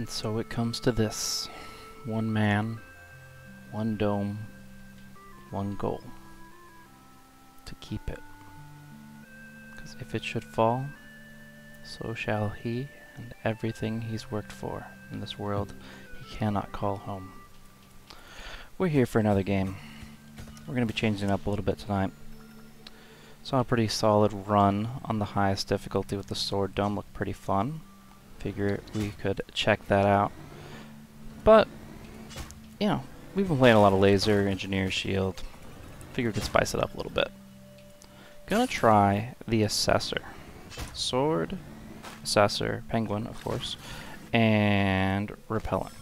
And so it comes to this. One man, one dome, one goal. To keep it. Because if it should fall, so shall he and everything he's worked for in this world he cannot call home. We're here for another game. We're going to be changing up a little bit tonight. Saw a pretty solid run on the highest difficulty with the sword dome, looked pretty fun. Figure we could check that out. But, you know, we've been playing a lot of laser, engineer, shield. Figure we could spice it up a little bit. Gonna try the assessor. Sword, assessor, penguin, of course, and repellent.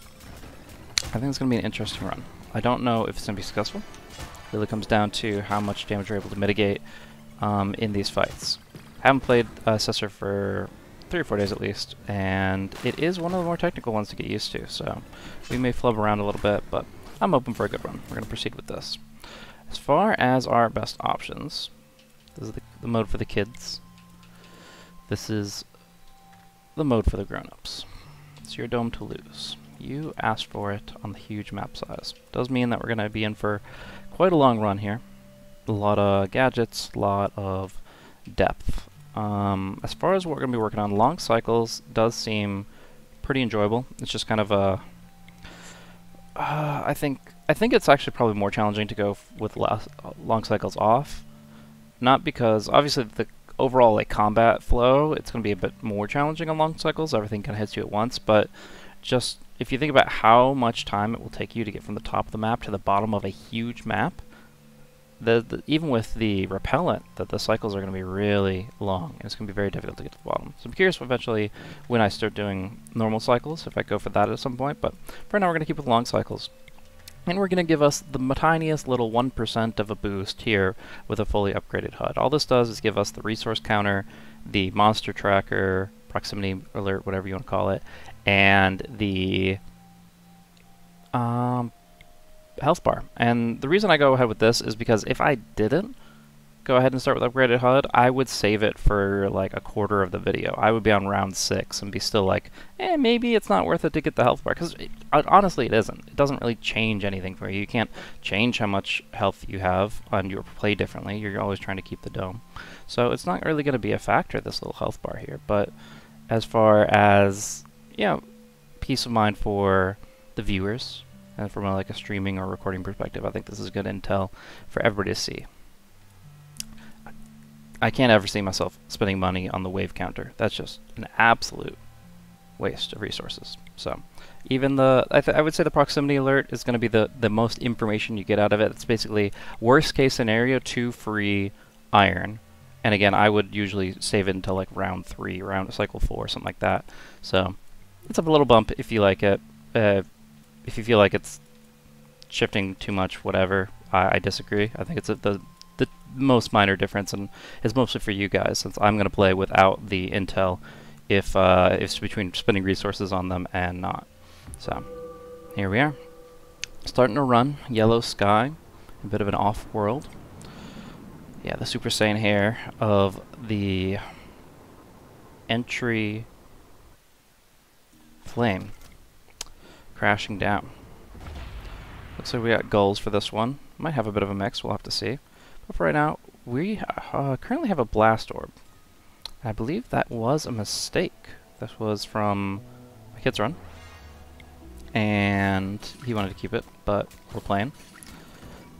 I think it's gonna be an interesting run. I don't know if it's gonna be successful. It really comes down to how much damage we're able to mitigate um, in these fights. Haven't played uh, Assessor for three or four days at least, and it is one of the more technical ones to get used to, so we may flub around a little bit, but I'm open for a good run. We're going to proceed with this. As far as our best options, this is the, the mode for the kids. This is the mode for the grown-ups. It's your dome to lose. You asked for it on the huge map size. Does mean that we're going to be in for quite a long run here. A lot of gadgets, a lot of depth. Um, as far as what we're going to be working on, long cycles does seem pretty enjoyable. It's just kind of a... Uh, I think I think it's actually probably more challenging to go with long cycles off. Not because, obviously, the overall like combat flow, it's going to be a bit more challenging on long cycles. Everything kind of hits you at once, but just if you think about how much time it will take you to get from the top of the map to the bottom of a huge map, the, the, even with the repellent, that the cycles are going to be really long, and it's going to be very difficult to get to the bottom. So I'm curious eventually when I start doing normal cycles, if I go for that at some point, but for now we're going to keep with long cycles. And we're going to give us the tiniest little 1% of a boost here with a fully upgraded HUD. All this does is give us the resource counter, the monster tracker, proximity alert, whatever you want to call it, and the um, health bar. And the reason I go ahead with this is because if I didn't go ahead and start with upgraded HUD, I would save it for like a quarter of the video. I would be on round six and be still like, eh, maybe it's not worth it to get the health bar. Because honestly, it isn't. It doesn't really change anything for you. You can't change how much health you have on your play differently. You're always trying to keep the dome. So it's not really going to be a factor, this little health bar here. But as far as, you know, peace of mind for the viewers, and from a, like a streaming or recording perspective, I think this is good intel for everybody to see. I can't ever see myself spending money on the wave counter. That's just an absolute waste of resources. So even the, I, I would say the proximity alert is going to be the, the most information you get out of it. It's basically worst case scenario, two free iron. And again, I would usually save it until like round three, round cycle four, something like that. So it's a little bump if you like it. Uh, if you feel like it's shifting too much, whatever, I, I disagree. I think it's a, the the most minor difference, and it's mostly for you guys, since I'm going to play without the intel if uh, if it's between spending resources on them and not. So, here we are. Starting to run, yellow sky, a bit of an off-world. Yeah, the Super Saiyan hair of the entry flame crashing down. Looks like we got goals for this one. Might have a bit of a mix, we'll have to see. But for right now, we uh, currently have a blast orb. I believe that was a mistake. This was from my kid's run. And he wanted to keep it, but we're playing.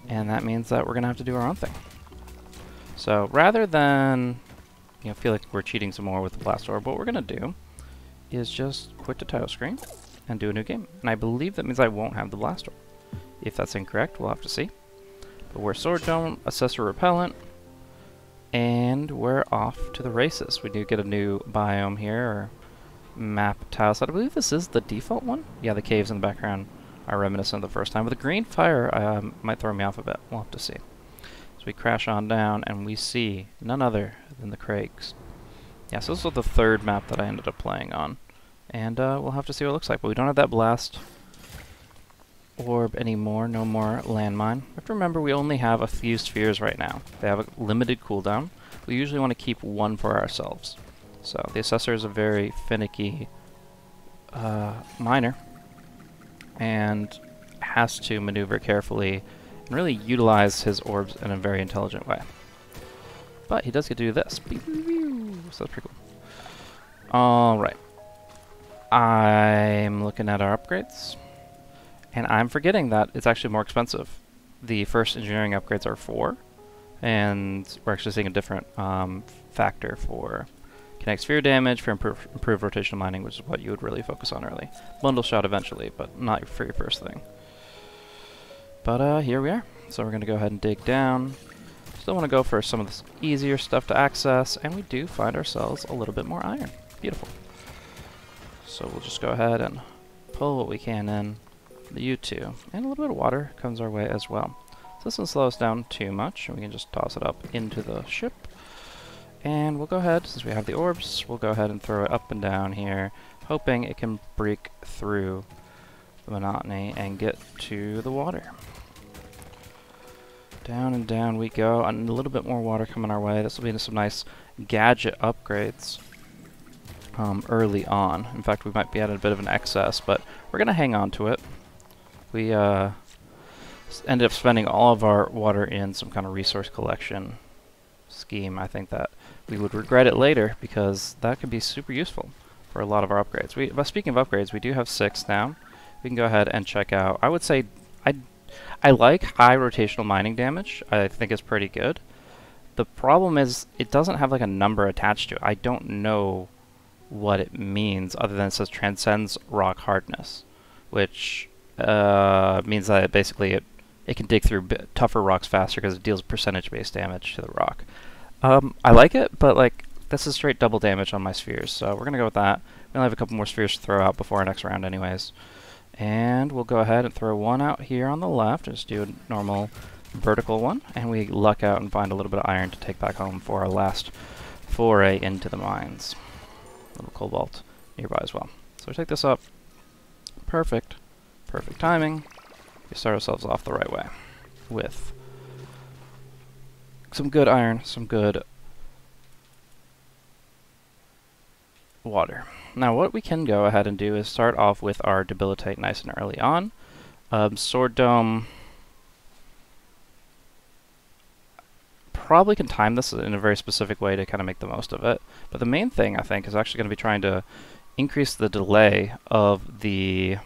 And that means that we're going to have to do our own thing. So rather than you know, feel like we're cheating some more with the blast orb, what we're going to do is just quit the title screen and do a new game. And I believe that means I won't have the blast. If that's incorrect, we'll have to see. But we're Sword Dome, Assessor Repellent, and we're off to the races. We do get a new biome here, or map set. I believe this is the default one. Yeah, the caves in the background are reminiscent of the first time. But the green fire um, might throw me off a bit. We'll have to see. So we crash on down, and we see none other than the Craigs. Yeah, so this was the third map that I ended up playing on. And uh, we'll have to see what it looks like. But we don't have that blast orb anymore. No more landmine. Have to remember we only have a few spheres right now. They have a limited cooldown. We usually want to keep one for ourselves. So the Assessor is a very finicky uh, miner and has to maneuver carefully and really utilize his orbs in a very intelligent way. But he does get to do this. So that's pretty cool. Alright. I'm looking at our upgrades. And I'm forgetting that it's actually more expensive. The first engineering upgrades are 4. And we're actually seeing a different um, factor for kinetic sphere damage, for improve, improved rotational mining, which is what you would really focus on early. Bundle shot eventually, but not for your first thing. But uh, here we are. So we're going to go ahead and dig down. Still want to go for some of this easier stuff to access, and we do find ourselves a little bit more iron. Beautiful. So we'll just go ahead and pull what we can in. The U2. And a little bit of water comes our way as well. So this doesn't slow us down too much, and we can just toss it up into the ship. And we'll go ahead, since we have the orbs, we'll go ahead and throw it up and down here, hoping it can break through the monotony and get to the water. Down and down we go, and a little bit more water coming our way. This will be some nice gadget upgrades um, early on. In fact, we might be at a bit of an excess, but we're going to hang on to it. We uh, ended up spending all of our water in some kind of resource collection scheme. I think that we would regret it later because that could be super useful for a lot of our upgrades. We, but speaking of upgrades, we do have six now. We can go ahead and check out. I would say I I like high rotational mining damage. I think it's pretty good. The problem is it doesn't have like a number attached to it. I don't know what it means other than it says transcends rock hardness, which uh, means that it basically it, it can dig through tougher rocks faster because it deals percentage-based damage to the rock. Um, I like it, but like this is straight double damage on my spheres, so we're gonna go with that. We only have a couple more spheres to throw out before our next round anyways. And we'll go ahead and throw one out here on the left, just do a normal vertical one, and we luck out and find a little bit of iron to take back home for our last foray into the mines. Little cobalt nearby as well. So we take this up. Perfect. Perfect timing. We start ourselves off the right way with some good iron, some good water. Now what we can go ahead and do is start off with our Debilitate nice and early on. Um, Sword Dome probably can time this in a very specific way to kind of make the most of it. But the main thing, I think, is actually going to be trying to increase the delay of the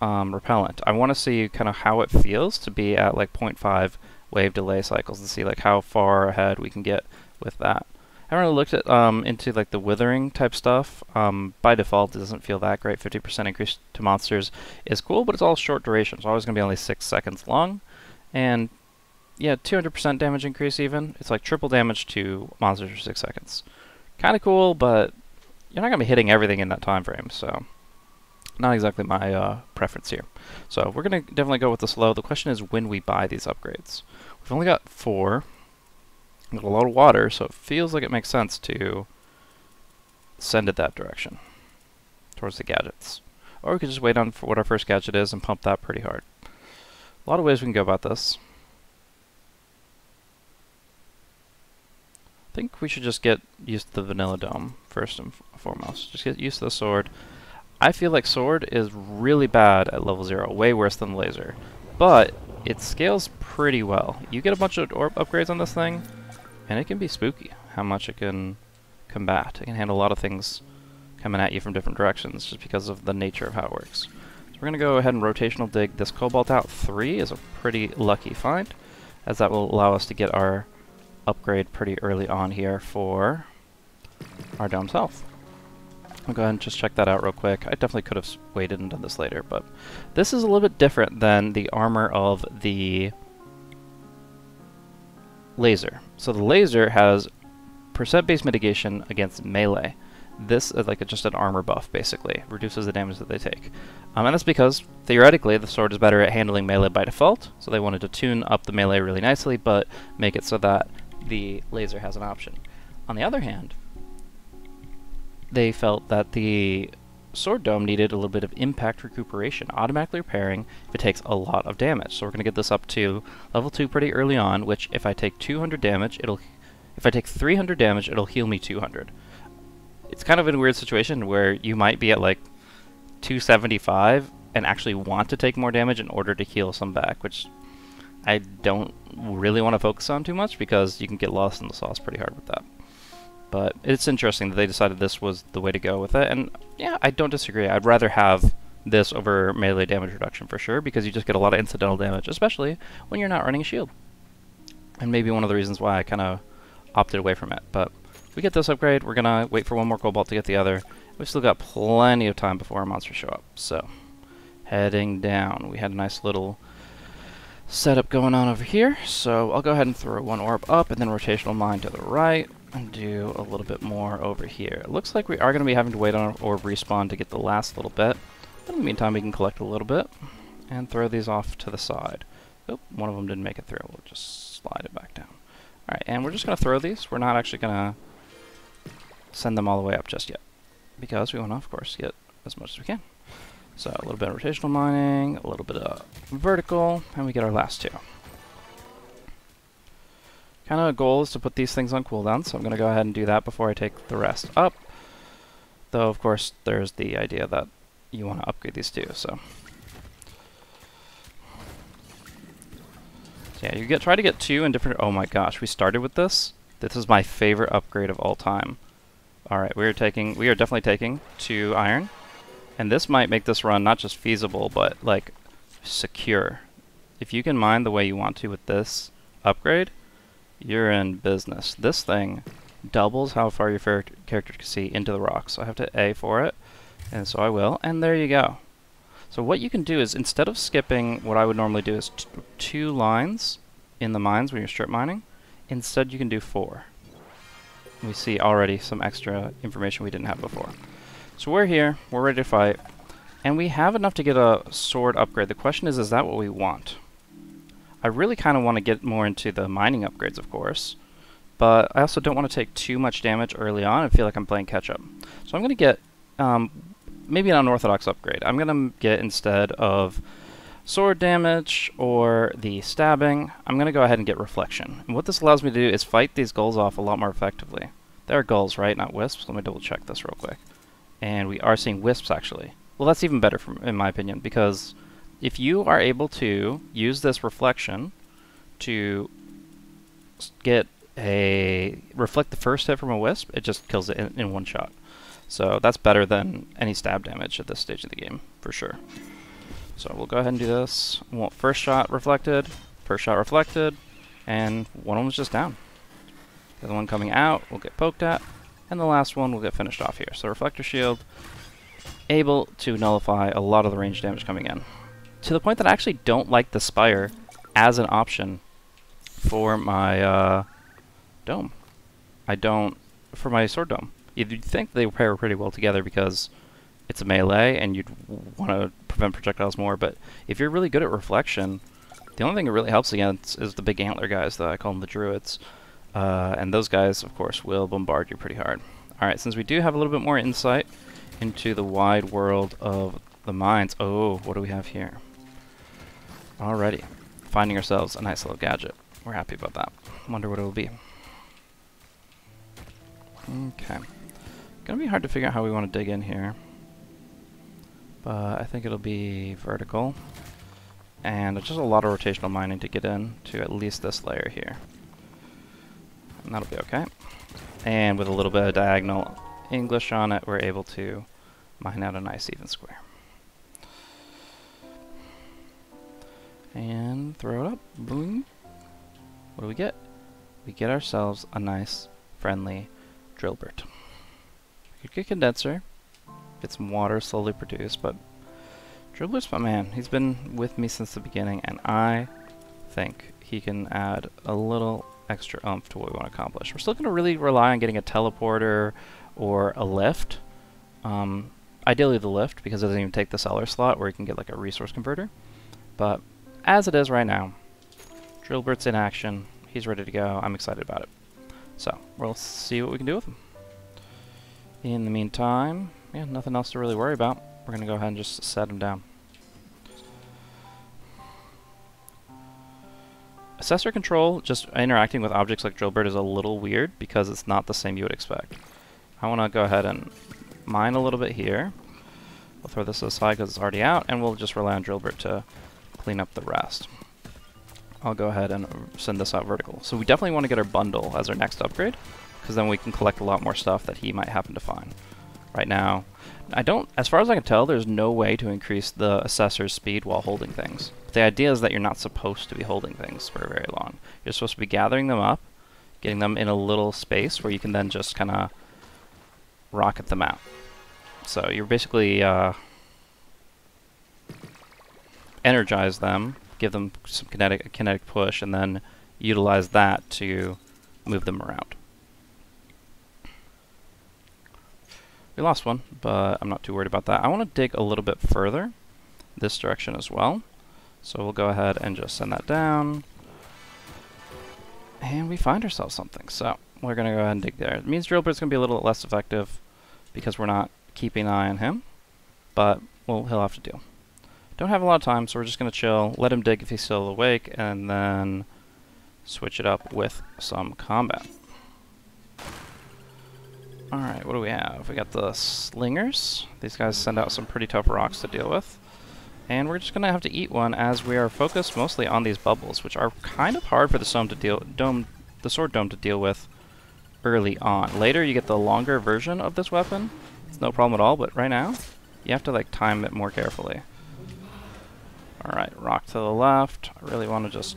um, repellent. I want to see kind of how it feels to be at like 0.5 wave delay cycles and see like how far ahead we can get with that. I haven't really looked at um, into like the withering type stuff. Um, by default, it doesn't feel that great. 50% increase to monsters is cool, but it's all short duration. It's always going to be only six seconds long, and yeah, 200% damage increase even. It's like triple damage to monsters for six seconds. Kind of cool, but you're not going to be hitting everything in that time frame, so not exactly my uh, preference here. So we're going to definitely go with the slow. The question is when we buy these upgrades. We've only got four Got a lot of water, so it feels like it makes sense to send it that direction, towards the gadgets. Or we could just wait on for what our first gadget is and pump that pretty hard. A lot of ways we can go about this. Think we should just get used to the vanilla dome first and foremost. Just get used to the sword. I feel like sword is really bad at level 0, way worse than laser. But it scales pretty well. You get a bunch of orb upgrades on this thing, and it can be spooky how much it can combat. It can handle a lot of things coming at you from different directions just because of the nature of how it works. So we're going to go ahead and rotational dig this cobalt out. 3 is a pretty lucky find, as that will allow us to get our upgrade pretty early on here for our dome's health. I'll go ahead and just check that out real quick. I definitely could have waited and done this later, but this is a little bit different than the armor of the laser. So the laser has percent base mitigation against melee. This is like a, just an armor buff, basically. Reduces the damage that they take. Um, and that's because, theoretically, the sword is better at handling melee by default, so they wanted to tune up the melee really nicely, but make it so that the laser has an option. On the other hand, they felt that the Sword Dome needed a little bit of impact recuperation, automatically repairing if it takes a lot of damage. So we're going to get this up to level 2 pretty early on, which if I take 200 damage, it'll... If I take 300 damage, it'll heal me 200. it's kind of in a weird situation where you might be at like 275 and actually want to take more damage in order to heal some back, which I don't really want to focus on too much because you can get lost in the sauce pretty hard with that. But it's interesting that they decided this was the way to go with it, and yeah, I don't disagree. I'd rather have this over melee damage reduction for sure, because you just get a lot of incidental damage, especially when you're not running a shield. And maybe one of the reasons why I kind of opted away from it. But we get this upgrade, we're going to wait for one more Cobalt to get the other. We've still got plenty of time before our monsters show up. So, heading down. We had a nice little setup going on over here. So I'll go ahead and throw one orb up and then rotational mine to the right and do a little bit more over here. It looks like we are going to be having to wait on orb respawn to get the last little bit. But in the meantime, we can collect a little bit and throw these off to the side. Oh, one of them didn't make it through. We'll just slide it back down. Alright, and we're just going to throw these. We're not actually going to send them all the way up just yet. Because we want to, of course, get as much as we can. So a little bit of rotational mining, a little bit of vertical, and we get our last two. Kind of a goal is to put these things on cooldown, so I'm going to go ahead and do that before I take the rest up. Though, of course, there's the idea that you want to upgrade these two, so... so yeah, you get try to get two in different... Oh my gosh, we started with this? This is my favorite upgrade of all time. Alright, we are taking... We are definitely taking two iron. And this might make this run not just feasible, but like secure. If you can mine the way you want to with this upgrade, you're in business. This thing doubles how far your character can see into the rocks. So I have to A for it, and so I will, and there you go. So what you can do is, instead of skipping, what I would normally do is two lines in the mines when you're strip mining, instead you can do four. We see already some extra information we didn't have before. So we're here, we're ready to fight, and we have enough to get a sword upgrade. The question is, is that what we want? I really kind of want to get more into the mining upgrades, of course, but I also don't want to take too much damage early on and feel like I'm playing catch-up. So I'm going to get um, maybe an unorthodox upgrade. I'm going to get, instead of sword damage or the stabbing, I'm going to go ahead and get reflection. And what this allows me to do is fight these gulls off a lot more effectively. They're gulls, right? Not wisps. Let me double check this real quick and we are seeing wisps actually. Well, that's even better from, in my opinion, because if you are able to use this reflection to get a reflect the first hit from a wisp, it just kills it in, in one shot. So that's better than any stab damage at this stage of the game, for sure. So we'll go ahead and do this. Want first shot reflected, first shot reflected, and one of them is just down. The other one coming out will get poked at, and the last one will get finished off here. So Reflector Shield, able to nullify a lot of the range damage coming in. To the point that I actually don't like the Spire as an option for my uh, dome. I don't for my sword dome. You'd think they pair pretty well together because it's a melee and you'd want to prevent projectiles more, but if you're really good at reflection, the only thing it really helps against is the big antler guys that I call them the druids. Uh, and those guys, of course, will bombard you pretty hard. Alright, since we do have a little bit more insight into the wide world of the mines. Oh, what do we have here? Alrighty. Finding ourselves a nice little gadget. We're happy about that. Wonder what it will be. Okay. Gonna be hard to figure out how we want to dig in here. But I think it'll be vertical. And it's just a lot of rotational mining to get in to at least this layer here and that'll be okay. And with a little bit of diagonal English on it, we're able to mine out a nice even square. And throw it up. Boom. What do we get? We get ourselves a nice, friendly drillbert. We could get condenser, get some water slowly produced, but Drillbert's my man. He's been with me since the beginning, and I think he can add a little extra oomph to what we want to accomplish. We're still going to really rely on getting a teleporter or a lift. Um, ideally the lift, because it doesn't even take the seller slot where you can get like a resource converter. But as it is right now, Drillbert's in action. He's ready to go. I'm excited about it. So, we'll see what we can do with him. In the meantime, yeah, nothing else to really worry about. We're going to go ahead and just set him down. Assessor control, just interacting with objects like Drillbert is a little weird because it's not the same you would expect. I want to go ahead and mine a little bit here. We'll throw this aside because it's already out, and we'll just rely on Drillbert to clean up the rest. I'll go ahead and send this out vertical. So we definitely want to get our bundle as our next upgrade, because then we can collect a lot more stuff that he might happen to find. Right now, I don't, as far as I can tell, there's no way to increase the assessor's speed while holding things. But the idea is that you're not supposed to be holding things for very long. You're supposed to be gathering them up, getting them in a little space where you can then just kind of rocket them out. So you're basically uh, energize them, give them some kinetic kinetic push, and then utilize that to move them around. We lost one, but I'm not too worried about that. I want to dig a little bit further this direction as well. So we'll go ahead and just send that down. And we find ourselves something. So we're going to go ahead and dig there. It means Drillbert's going to be a little less effective because we're not keeping an eye on him. But well, he'll have to deal. Don't have a lot of time, so we're just going to chill, let him dig if he's still awake, and then switch it up with some combat. Alright, what do we have? We got the slingers. These guys send out some pretty tough rocks to deal with. And we're just going to have to eat one as we are focused mostly on these bubbles, which are kind of hard for the dome to deal dome the sword dome to deal with early on. Later you get the longer version of this weapon. It's no problem at all, but right now you have to like time it more carefully. Alright, rock to the left. I really want to just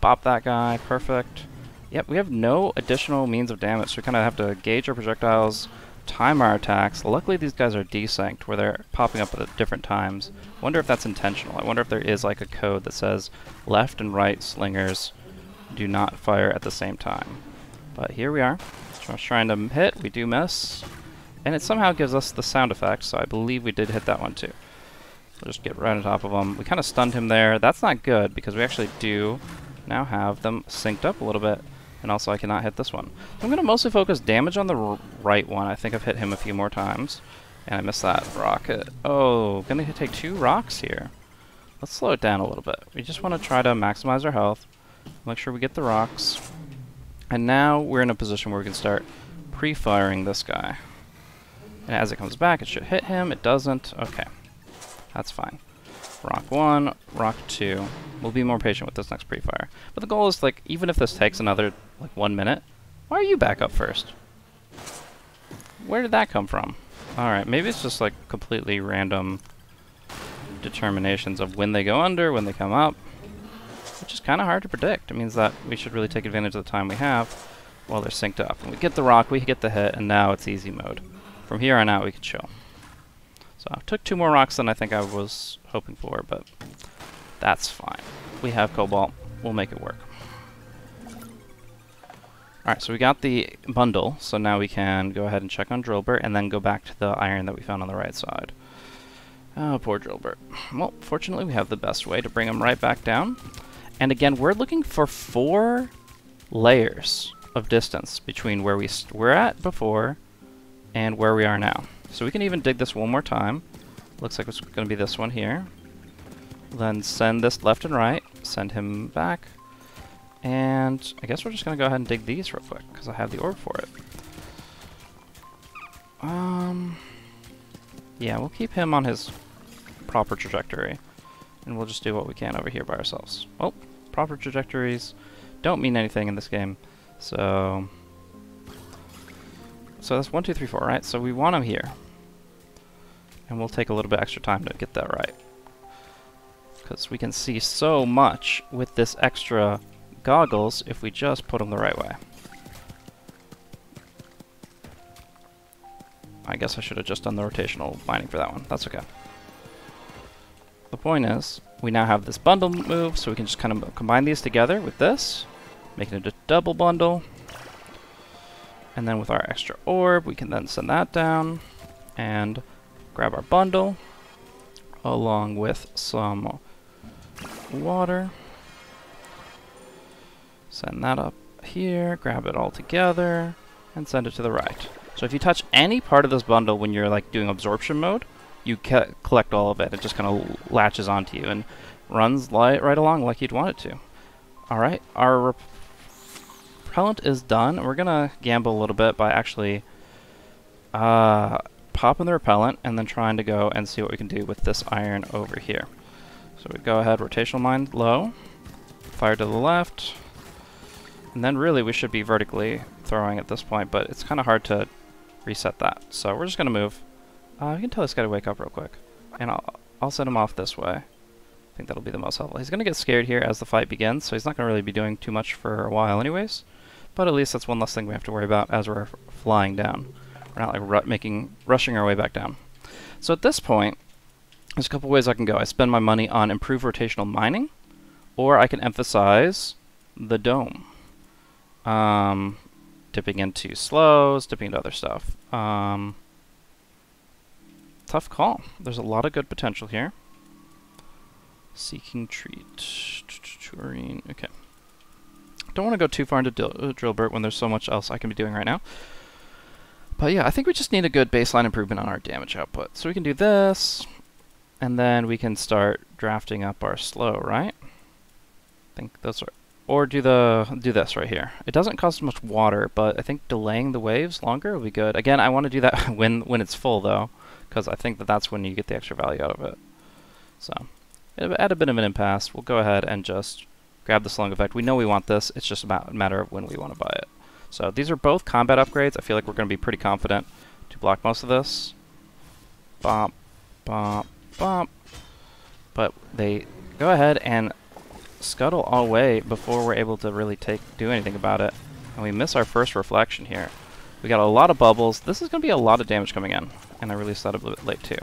bop that guy. Perfect. Yep, we have no additional means of damage, so we kind of have to gauge our projectiles, time our attacks. Luckily, these guys are desynced, where they're popping up at different times. wonder if that's intentional. I wonder if there is like a code that says left and right slingers do not fire at the same time. But here we are. Just trying to hit. We do miss. And it somehow gives us the sound effect, so I believe we did hit that one too. We'll just get right on top of him. We kind of stunned him there. That's not good, because we actually do now have them synced up a little bit. And also I cannot hit this one. I'm going to mostly focus damage on the right one. I think I've hit him a few more times. And I missed that rocket. Oh, going to take two rocks here. Let's slow it down a little bit. We just want to try to maximize our health. Make sure we get the rocks. And now we're in a position where we can start pre-firing this guy. And as it comes back, it should hit him. It doesn't. Okay. That's fine. Rock 1, Rock 2. We'll be more patient with this next pre-fire. But the goal is, like, even if this takes another, like, one minute, why are you back up first? Where did that come from? Alright, maybe it's just, like, completely random determinations of when they go under, when they come up, which is kind of hard to predict. It means that we should really take advantage of the time we have while they're synced up. We get the rock, we get the hit, and now it's easy mode. From here on out, we can chill. So I took two more rocks than I think I was hoping for, but that's fine. We have cobalt. We'll make it work. Alright, so we got the bundle, so now we can go ahead and check on Drillbert and then go back to the iron that we found on the right side. Oh, poor Drillbert. Well, fortunately we have the best way to bring him right back down. And again, we're looking for four layers of distance between where we were at before and where we are now. So we can even dig this one more time. Looks like it's going to be this one here. Then send this left and right, send him back, and I guess we're just going to go ahead and dig these real quick, because I have the orb for it. Um, yeah, we'll keep him on his proper trajectory, and we'll just do what we can over here by ourselves. Well, proper trajectories don't mean anything in this game, so... So that's one, two, three, four, right? So we want him here. And we'll take a little bit extra time to get that right because we can see so much with this extra goggles if we just put them the right way. I guess I should have just done the rotational mining for that one. That's okay. The point is, we now have this bundle move, so we can just kind of combine these together with this, making it a double bundle. And then with our extra orb, we can then send that down and grab our bundle along with some water. Send that up here, grab it all together, and send it to the right. So if you touch any part of this bundle when you're like doing absorption mode, you collect all of it. It just kind of latches onto you and runs right along like you'd want it to. Alright, our repellent is done. We're going to gamble a little bit by actually uh, popping the repellent and then trying to go and see what we can do with this iron over here. So we go ahead, rotational mine low, fire to the left, and then really we should be vertically throwing at this point, but it's kind of hard to reset that. So we're just going to move. Uh, can tell this guy to wake up real quick, and I'll, I'll send him off this way. I think that'll be the most helpful. He's going to get scared here as the fight begins, so he's not going to really be doing too much for a while anyways. But at least that's one less thing we have to worry about as we're flying down. We're not like making rushing our way back down. So at this point, there's a couple ways I can go. I spend my money on improved rotational mining, or I can emphasize the dome. Um, dipping into slows, dipping into other stuff. Um, tough call. There's a lot of good potential here. Seeking treat. Turine. Okay. Don't want to go too far into uh, Drillbert when there's so much else I can be doing right now. But yeah, I think we just need a good baseline improvement on our damage output. So we can do this, and then we can start drafting up our slow, right? I think those are... Or do the do this right here. It doesn't cost much water, but I think delaying the waves longer will be good. Again, I want to do that when when it's full, though, because I think that that's when you get the extra value out of it. So, at a bit of an impasse, we'll go ahead and just grab the slowing effect. We know we want this. It's just a matter of when we want to buy it. So these are both combat upgrades. I feel like we're going to be pretty confident to block most of this. Bump, bump, bump. But they go ahead and scuttle all way before we're able to really take do anything about it. And we miss our first reflection here. We got a lot of bubbles. This is going to be a lot of damage coming in. And I released that a bit late too.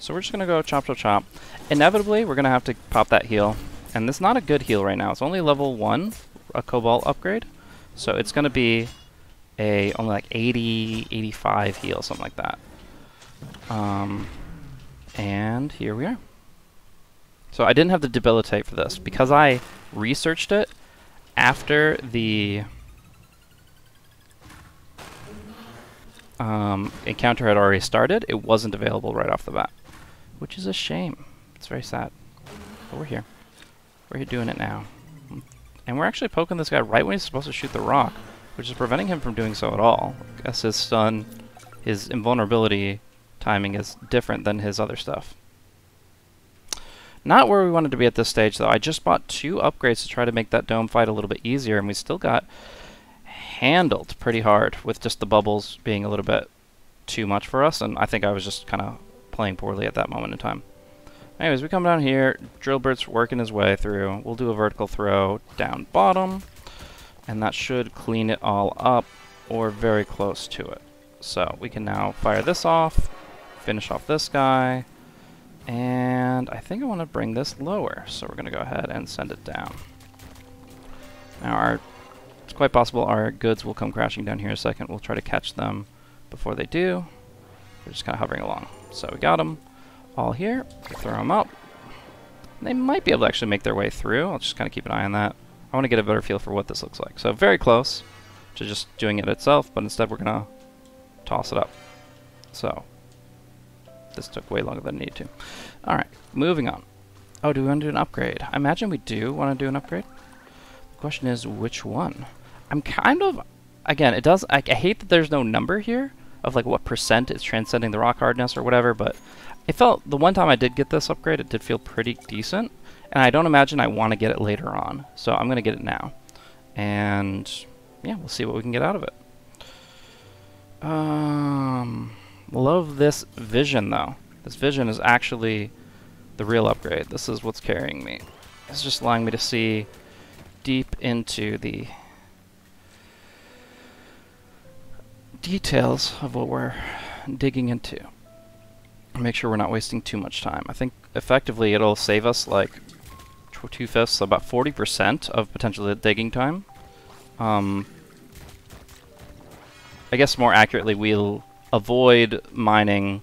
So we're just going to go chop, chop, chop. Inevitably, we're going to have to pop that heal. And this is not a good heal right now. It's only level 1, a Cobalt upgrade. So it's going to be a only like 80, 85 heal, something like that. Um, and here we are. So I didn't have to debilitate for this. Because I researched it after the um, encounter had already started, it wasn't available right off the bat. Which is a shame. It's very sad. But we're here. We're here doing it now. And we're actually poking this guy right when he's supposed to shoot the rock, which is preventing him from doing so at all. I guess his stun, his invulnerability timing is different than his other stuff. Not where we wanted to be at this stage, though. I just bought two upgrades to try to make that dome fight a little bit easier, and we still got handled pretty hard with just the bubbles being a little bit too much for us, and I think I was just kind of playing poorly at that moment in time. Anyways, we come down here. Drillbert's working his way through. We'll do a vertical throw down bottom. And that should clean it all up, or very close to it. So we can now fire this off, finish off this guy, and I think I want to bring this lower. So we're going to go ahead and send it down. Now our, it's quite possible our goods will come crashing down here in a second. We'll try to catch them before they do. We're just kind of hovering along. So we got them all here. Throw them up. They might be able to actually make their way through. I'll just kind of keep an eye on that. I want to get a better feel for what this looks like. So very close to just doing it itself, but instead we're going to toss it up. So this took way longer than it needed to. Alright, moving on. Oh, do we want to do an upgrade? I imagine we do want to do an upgrade. The question is, which one? I'm kind of... Again, it does... I, I hate that there's no number here of like what percent is transcending the rock hardness or whatever, but it felt, the one time I did get this upgrade, it did feel pretty decent. And I don't imagine I want to get it later on. So I'm going to get it now. And yeah, we'll see what we can get out of it. Um, love this vision though. This vision is actually the real upgrade. This is what's carrying me. It's just allowing me to see deep into the details of what we're digging into make sure we're not wasting too much time. I think effectively it'll save us like two-fifths, about 40% of potential digging time. Um, I guess more accurately, we'll avoid mining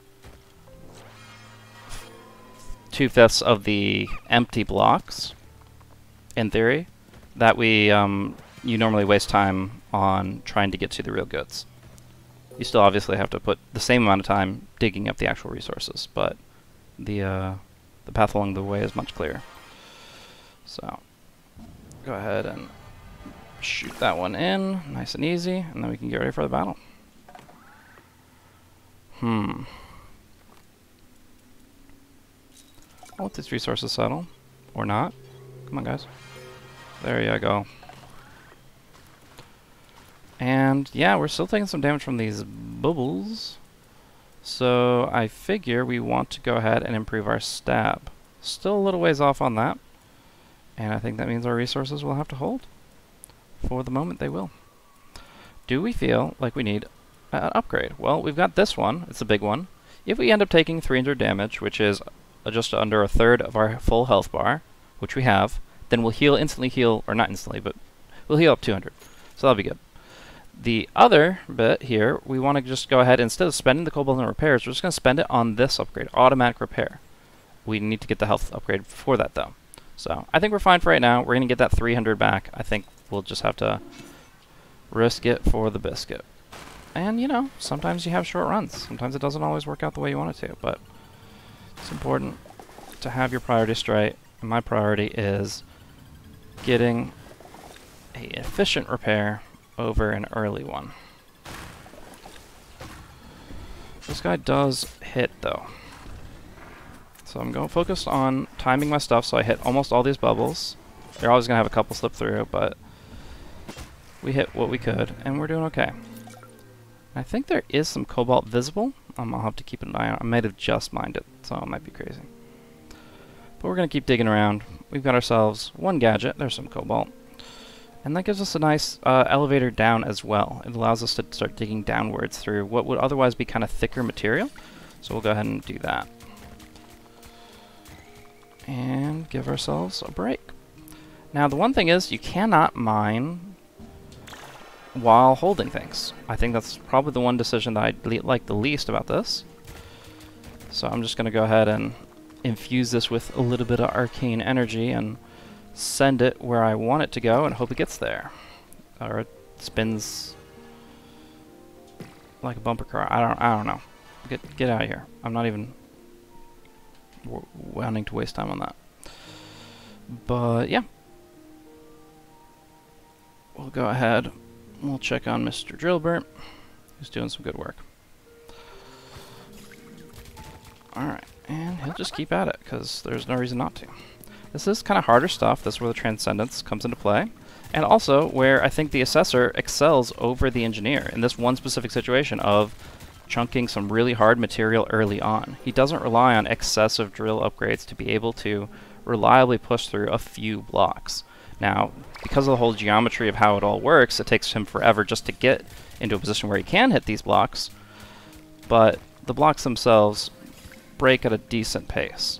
two-fifths of the empty blocks, in theory, that we um, you normally waste time on trying to get to the real goods you still obviously have to put the same amount of time digging up the actual resources, but the uh, the path along the way is much clearer. So go ahead and shoot that one in, nice and easy, and then we can get ready for the battle. Hmm. I'll let these resources settle. Or not. Come on, guys. There you go. And yeah, we're still taking some damage from these bubbles. So I figure we want to go ahead and improve our stab. Still a little ways off on that. And I think that means our resources will have to hold. For the moment, they will. Do we feel like we need an upgrade? Well, we've got this one. It's a big one. If we end up taking 300 damage, which is just under a third of our full health bar, which we have, then we'll heal, instantly heal, or not instantly, but we'll heal up 200. So that'll be good. The other bit here, we want to just go ahead, instead of spending the cobalt on repairs, we're just going to spend it on this upgrade, automatic repair. We need to get the health upgrade for that, though. So, I think we're fine for right now. We're going to get that 300 back. I think we'll just have to risk it for the biscuit. And, you know, sometimes you have short runs. Sometimes it doesn't always work out the way you want it to, but it's important to have your priority straight. And my priority is getting a efficient repair over an early one. This guy does hit, though. So I'm going focused on timing my stuff so I hit almost all these bubbles. You're always going to have a couple slip through, but we hit what we could, and we're doing okay. I think there is some cobalt visible. Um, I'll have to keep an eye on I might have just mined it, so it might be crazy. But we're going to keep digging around. We've got ourselves one gadget. There's some cobalt. And that gives us a nice uh, elevator down as well. It allows us to start digging downwards through what would otherwise be kind of thicker material. So we'll go ahead and do that. And give ourselves a break. Now the one thing is, you cannot mine while holding things. I think that's probably the one decision that I like the least about this. So I'm just going to go ahead and infuse this with a little bit of arcane energy and send it where I want it to go and hope it gets there. Or it spins like a bumper car. I don't I don't know. Get get out of here. I'm not even wanting to waste time on that. But yeah. We'll go ahead. We'll check on Mr. Drillbert, who's doing some good work. Alright, and he'll just keep at it, because there's no reason not to. This is kind of harder stuff. This is where the Transcendence comes into play. And also where I think the Assessor excels over the Engineer in this one specific situation of chunking some really hard material early on. He doesn't rely on excessive drill upgrades to be able to reliably push through a few blocks. Now, because of the whole geometry of how it all works, it takes him forever just to get into a position where he can hit these blocks, but the blocks themselves break at a decent pace,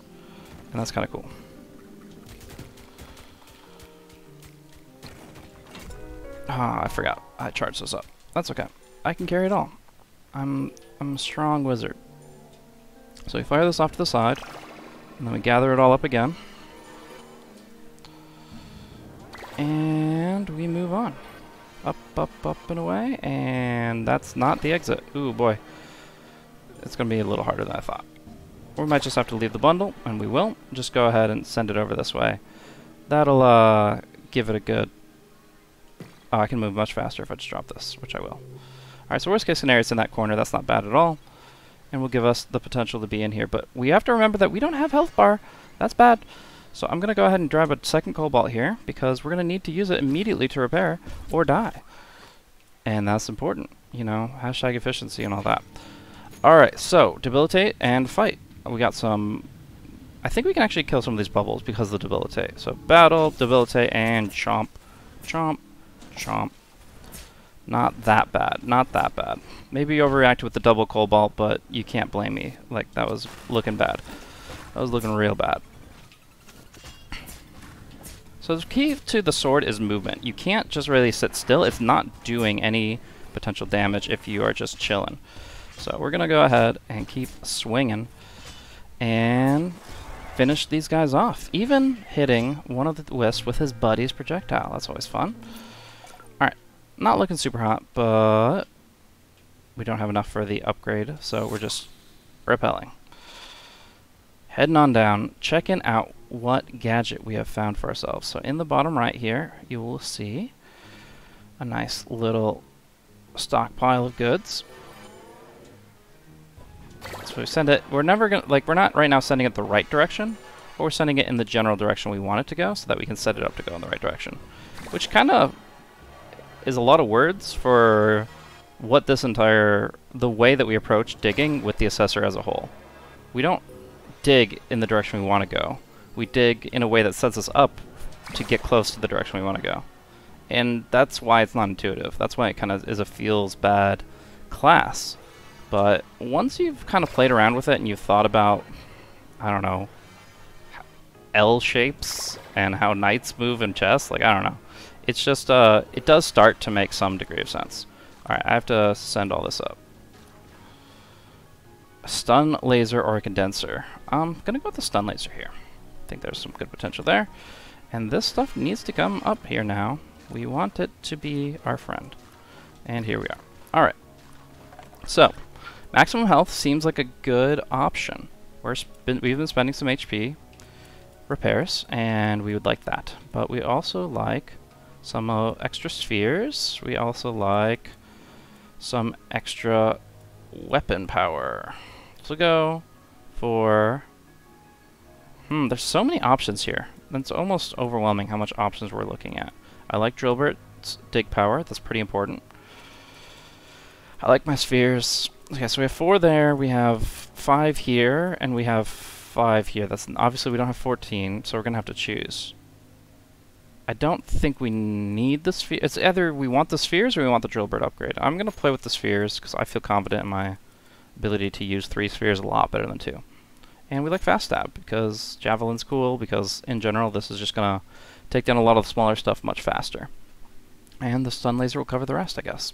and that's kind of cool. Ah, I forgot. I charged those up. That's okay. I can carry it all. I'm I'm a strong wizard. So we fire this off to the side, and then we gather it all up again. And we move on. Up, up, up, and away, and that's not the exit. Ooh, boy. It's going to be a little harder than I thought. we might just have to leave the bundle, and we will. Just go ahead and send it over this way. That'll uh, give it a good Oh, I can move much faster if I just drop this, which I will. Alright, so worst case scenario is in that corner. That's not bad at all. And will give us the potential to be in here. But we have to remember that we don't have health bar. That's bad. So I'm going to go ahead and grab a second cobalt here because we're going to need to use it immediately to repair or die. And that's important. You know, hashtag efficiency and all that. Alright, so debilitate and fight. We got some... I think we can actually kill some of these bubbles because of the debilitate. So battle, debilitate, and chomp. Chomp, Chomp. Not that bad. Not that bad. Maybe you overreacted with the double cobalt, but you can't blame me. Like, that was looking bad. That was looking real bad. So the key to the sword is movement. You can't just really sit still. It's not doing any potential damage if you are just chilling. So we're going to go ahead and keep swinging and finish these guys off. Even hitting one of the wisps with his buddy's projectile. That's always fun. Alright, not looking super hot, but we don't have enough for the upgrade, so we're just repelling. Heading on down, checking out what gadget we have found for ourselves. So in the bottom right here, you will see a nice little stockpile of goods. So we send it, we're never gonna, like, we're not right now sending it the right direction, but we're sending it in the general direction we want it to go so that we can set it up to go in the right direction. Which kind of is a lot of words for what this entire, the way that we approach digging with the assessor as a whole. We don't dig in the direction we want to go. We dig in a way that sets us up to get close to the direction we want to go. And that's why it's not intuitive. That's why it kind of is a feels bad class. But once you've kind of played around with it and you've thought about, I don't know, L shapes and how knights move in chess, like, I don't know. It's just, uh, it does start to make some degree of sense. Alright, I have to send all this up. Stun laser or a condenser. I'm gonna go with the stun laser here. Think there's some good potential there. And this stuff needs to come up here now. We want it to be our friend. And here we are. Alright. So, maximum health seems like a good option. We're we've been spending some HP repairs, and we would like that. But we also like some uh, extra spheres. We also like some extra weapon power. So go for... Hmm, there's so many options here. It's almost overwhelming how much options we're looking at. I like Drillbert's dig power. That's pretty important. I like my spheres. Okay, so we have four there. We have five here, and we have five here. That's obviously we don't have 14, so we're gonna have to choose. I don't think we need the sphere. It's either we want the spheres or we want the Drillbert upgrade. I'm gonna play with the spheres because I feel confident in my ability to use three spheres a lot better than two. And we like fast stab because javelin's cool because in general this is just gonna take down a lot of the smaller stuff much faster. And the stun laser will cover the rest, I guess.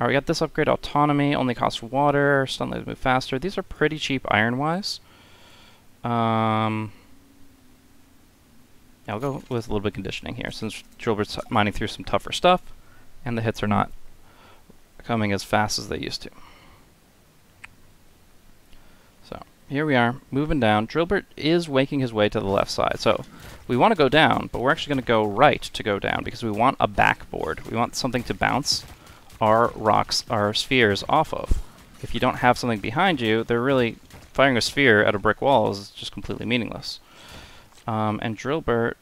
Alright, we got this upgrade autonomy, only costs water, stun laser move faster. These are pretty cheap iron-wise. Um, I'll go with a little bit of conditioning here, since Drillbert's mining through some tougher stuff, and the hits are not coming as fast as they used to. So, here we are, moving down. Drillbert is waking his way to the left side, so we want to go down, but we're actually going to go right to go down, because we want a backboard. We want something to bounce our rocks, our spheres off of. If you don't have something behind you, they're really firing a sphere at a brick wall is just completely meaningless. Um, and Drillbert...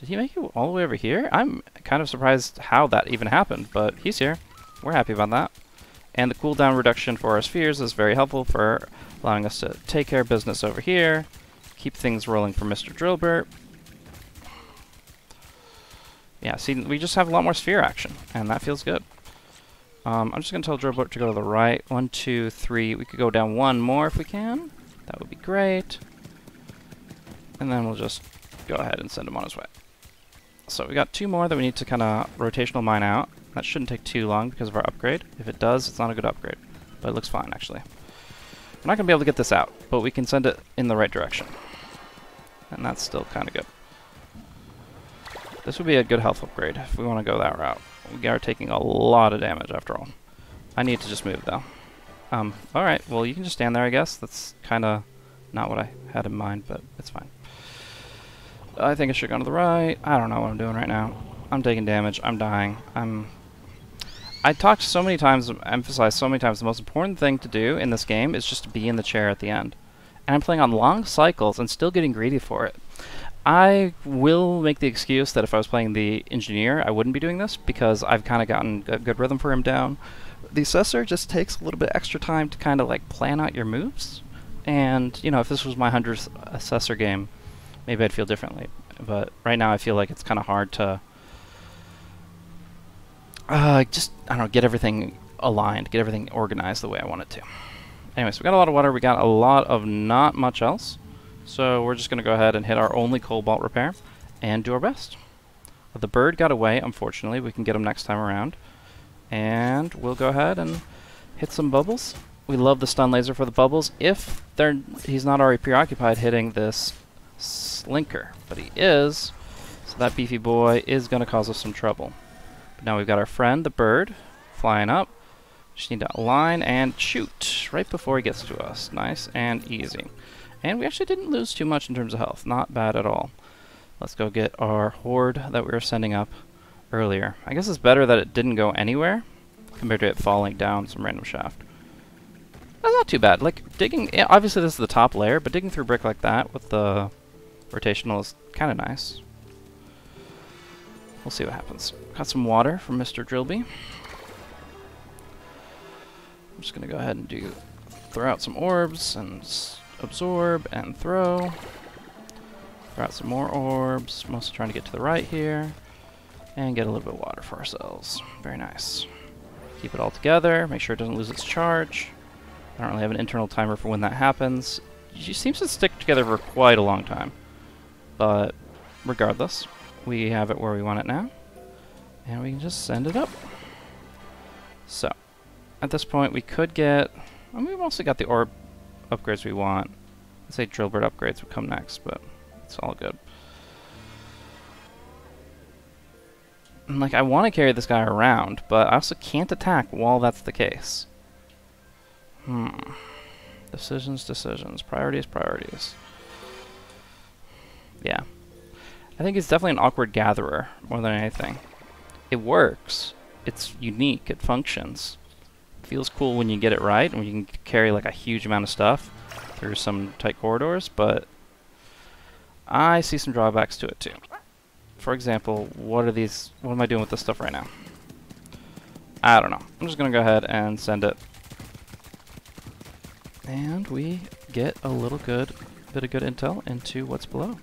Did he make it all the way over here? I'm kind of surprised how that even happened, but he's here. We're happy about that. And the cooldown reduction for our spheres is very helpful for allowing us to take care of business over here, keep things rolling for Mr. Drillbert. Yeah, see, we just have a lot more sphere action, and that feels good. Um, I'm just going to tell Drillbert to go to the right. One, two, three. We could go down one more if we can. That would be great. And then we'll just go ahead and send him on his way. So we got two more that we need to kind of rotational mine out. That shouldn't take too long because of our upgrade. If it does, it's not a good upgrade. But it looks fine, actually. We're not going to be able to get this out, but we can send it in the right direction. And that's still kind of good. This would be a good health upgrade if we want to go that route. We are taking a lot of damage after all. I need to just move though. Um, alright, well you can just stand there I guess. That's kind of not what I had in mind, but it's fine. I think I should go to the right. I don't know what I'm doing right now. I'm taking damage. I'm dying. I'm... I talked so many times, emphasized so many times, the most important thing to do in this game is just to be in the chair at the end. And I'm playing on long cycles and still getting greedy for it. I will make the excuse that if I was playing the engineer, I wouldn't be doing this because I've kind of gotten a good rhythm for him down. The assessor just takes a little bit extra time to kind of like plan out your moves. And, you know, if this was my 100th assessor game, maybe I'd feel differently. But right now I feel like it's kind of hard to uh, just, I don't know, get everything aligned, get everything organized the way I want it to. Anyways, we got a lot of water, we got a lot of not much else. So we're just going to go ahead and hit our only cobalt repair and do our best. The bird got away, unfortunately. We can get him next time around. And we'll go ahead and hit some bubbles. We love the stun laser for the bubbles if he's not already preoccupied hitting this slinker. But he is, so that beefy boy is going to cause us some trouble. But now we've got our friend, the bird, flying up. Just need to align and shoot right before he gets to us. Nice and easy. And we actually didn't lose too much in terms of health. Not bad at all. Let's go get our horde that we were sending up earlier. I guess it's better that it didn't go anywhere compared to it falling down some random shaft. That's not too bad. Like, digging... Obviously, this is the top layer, but digging through brick like that with the rotational is kind of nice. We'll see what happens. Got some water from Mr. Drillby. I'm just going to go ahead and do throw out some orbs and absorb and throw. Throw out some more orbs, mostly trying to get to the right here. And get a little bit of water for ourselves. Very nice. Keep it all together, make sure it doesn't lose its charge. I don't really have an internal timer for when that happens. It seems to stick together for quite a long time. But regardless, we have it where we want it now. And we can just send it up. So, at this point we could get... Mean, we've also got the orb upgrades we want. I'd say Drillbert upgrades would come next, but it's all good. And, like, I want to carry this guy around, but I also can't attack while that's the case. Hmm. Decisions, decisions. Priorities, priorities. Yeah. I think it's definitely an awkward gatherer, more than anything. It works. It's unique. It functions. Feels cool when you get it right, and you can carry, like, a huge amount of stuff through some tight corridors, but I see some drawbacks to it, too for example, what are these, what am I doing with this stuff right now? I don't know. I'm just going to go ahead and send it. And we get a little good, bit of good intel into what's below.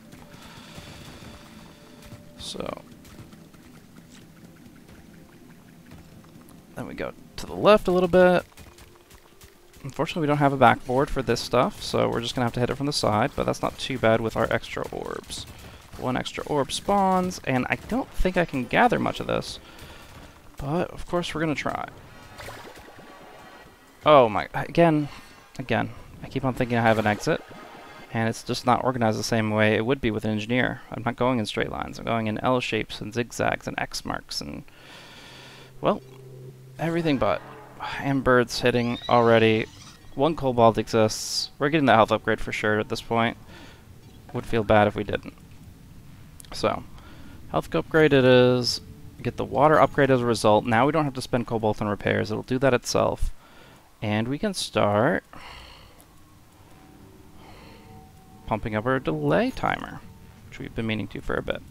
So, then we go to the left a little bit. Unfortunately, we don't have a backboard for this stuff, so we're just going to have to hit it from the side, but that's not too bad with our extra orbs. One extra orb spawns, and I don't think I can gather much of this. But, of course, we're going to try. Oh my, again, again, I keep on thinking I have an exit, and it's just not organized the same way it would be with an engineer. I'm not going in straight lines, I'm going in L shapes and zigzags and X marks and, well, everything but. And birds hitting already. One cobalt exists. We're getting the health upgrade for sure at this point. Would feel bad if we didn't. So, health upgrade it is. Get the water upgrade as a result. Now we don't have to spend cobalt on repairs. It'll do that itself. And we can start pumping up our delay timer, which we've been meaning to for a bit.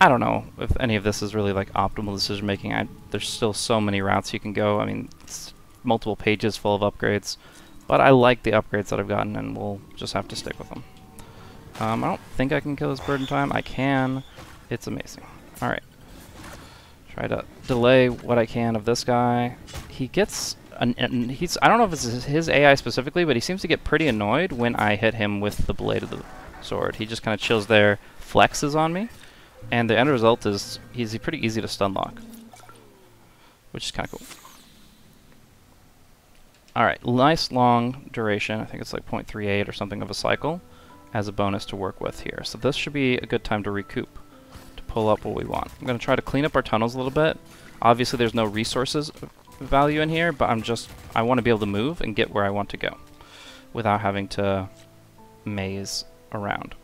I don't know if any of this is really like optimal decision making. I, there's still so many routes you can go. I mean, multiple pages full of upgrades. But I like the upgrades that I've gotten, and we'll just have to stick with them. Um, I don't think I can kill this bird in time. I can. It's amazing. Alright. Try to delay what I can of this guy. He gets... An, an, he's I don't know if it's his AI specifically, but he seems to get pretty annoyed when I hit him with the blade of the sword. He just kind of chills there, flexes on me, and the end result is he's pretty easy to stun lock. Which is kind of cool. Alright, nice long duration. I think it's like 0.38 or something of a cycle as a bonus to work with here. So this should be a good time to recoup, to pull up what we want. I'm going to try to clean up our tunnels a little bit. Obviously there's no resources value in here, but I'm just, I want to be able to move and get where I want to go without having to maze around.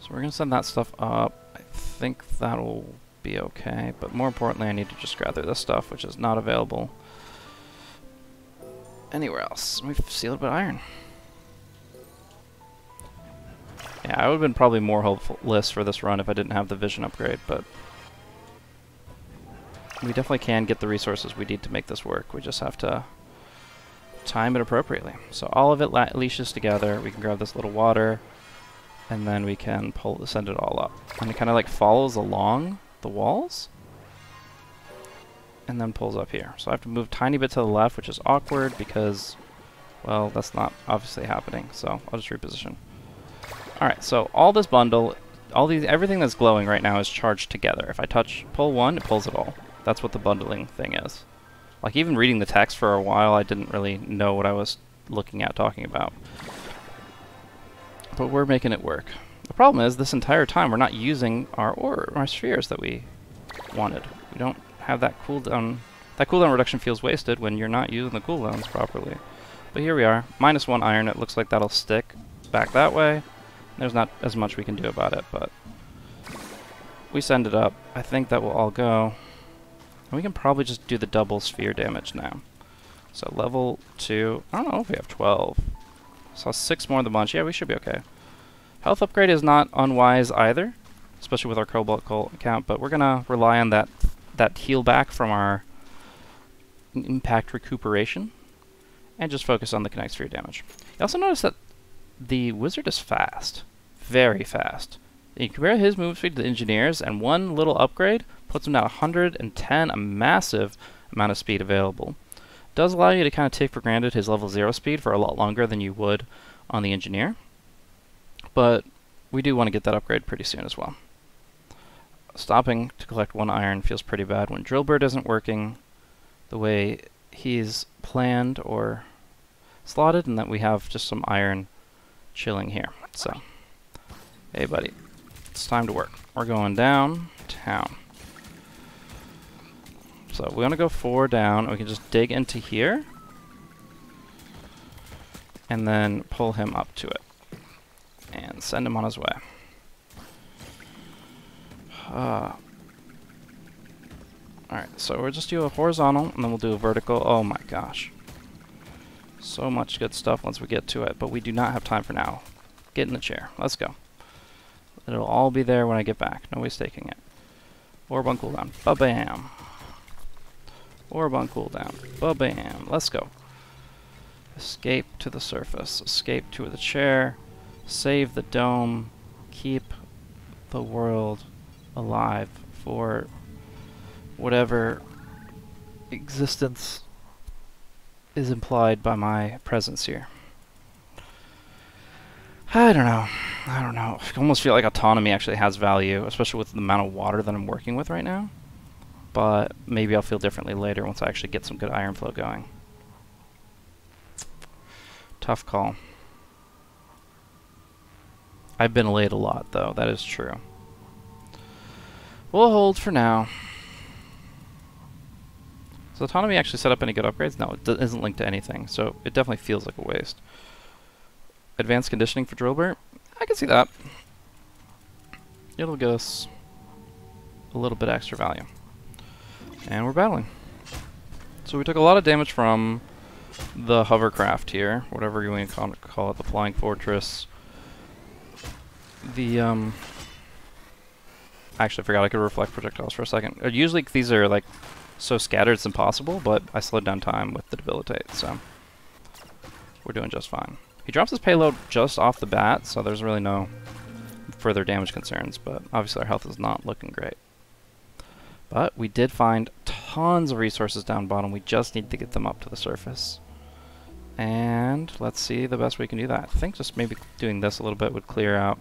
So we're going to send that stuff up. I think that'll be okay, but more importantly I need to just gather this stuff, which is not available anywhere else. We've sealed with iron. Yeah, I would have been probably more hopeless for this run if I didn't have the vision upgrade, but we definitely can get the resources we need to make this work. We just have to time it appropriately. So all of it leashes together. We can grab this little water, and then we can pull send it all up. And it kind of like follows along the walls and then pulls up here. So I have to move tiny bit to the left, which is awkward because, well, that's not obviously happening. So I'll just reposition. Alright, so all this bundle, all these, everything that's glowing right now is charged together. If I touch pull one, it pulls it all. That's what the bundling thing is. Like even reading the text for a while, I didn't really know what I was looking at talking about. But we're making it work. The problem is, this entire time we're not using our or our spheres that we wanted. We don't have that cooldown. That cooldown reduction feels wasted when you're not using the cooldowns properly. But here we are, minus one iron. It looks like that'll stick back that way. There's not as much we can do about it, but we send it up, I think that will all go. And we can probably just do the double sphere damage now. So level 2, I don't know if we have 12. So 6 more than the bunch, yeah we should be okay. Health upgrade is not unwise either, especially with our Cobalt Coal account, but we're gonna rely on that, that heal back from our impact recuperation and just focus on the Kinetic Sphere damage. You also notice that the wizard is fast. Very fast. You compare his move speed to the engineers, and one little upgrade puts him down 110, a massive amount of speed available. Does allow you to kind of take for granted his level 0 speed for a lot longer than you would on the engineer. But we do want to get that upgrade pretty soon as well. Stopping to collect one iron feels pretty bad when Drillbert isn't working the way he's planned or slotted, and that we have just some iron chilling here. So, hey buddy, it's time to work. We're going downtown. So we want to go four down. We can just dig into here. And then pull him up to it. And send him on his way. Uh, Alright, so we'll just do a horizontal, and then we'll do a vertical. Oh my gosh. So much good stuff once we get to it, but we do not have time for now. Get in the chair. Let's go. It'll all be there when I get back. No taking it. Orb on cooldown. Ba-bam. Orb on cooldown. Ba-bam. Let's go. Escape to the surface. Escape to the chair. Save the dome. Keep the world alive for whatever existence is implied by my presence here. I don't know. I don't know. I almost feel like autonomy actually has value, especially with the amount of water that I'm working with right now. But maybe I'll feel differently later once I actually get some good iron flow going. Tough call. I've been late a lot, though. That is true. We'll hold for now. Does autonomy actually set up any good upgrades? No, it isn't linked to anything, so it definitely feels like a waste. Advanced conditioning for Drillbert? I can see that. It'll get us a little bit extra value. And we're battling. So we took a lot of damage from the hovercraft here, whatever you want to call it, the flying fortress. The, um... Actually, I forgot I could reflect projectiles for a second. Uh, usually these are, like, so scattered it's impossible, but I slowed down time with the debilitate, so... We're doing just fine. He drops his payload just off the bat, so there's really no further damage concerns, but obviously our health is not looking great. But we did find tons of resources down bottom, we just need to get them up to the surface. And let's see the best we can do that. I think just maybe doing this a little bit would clear out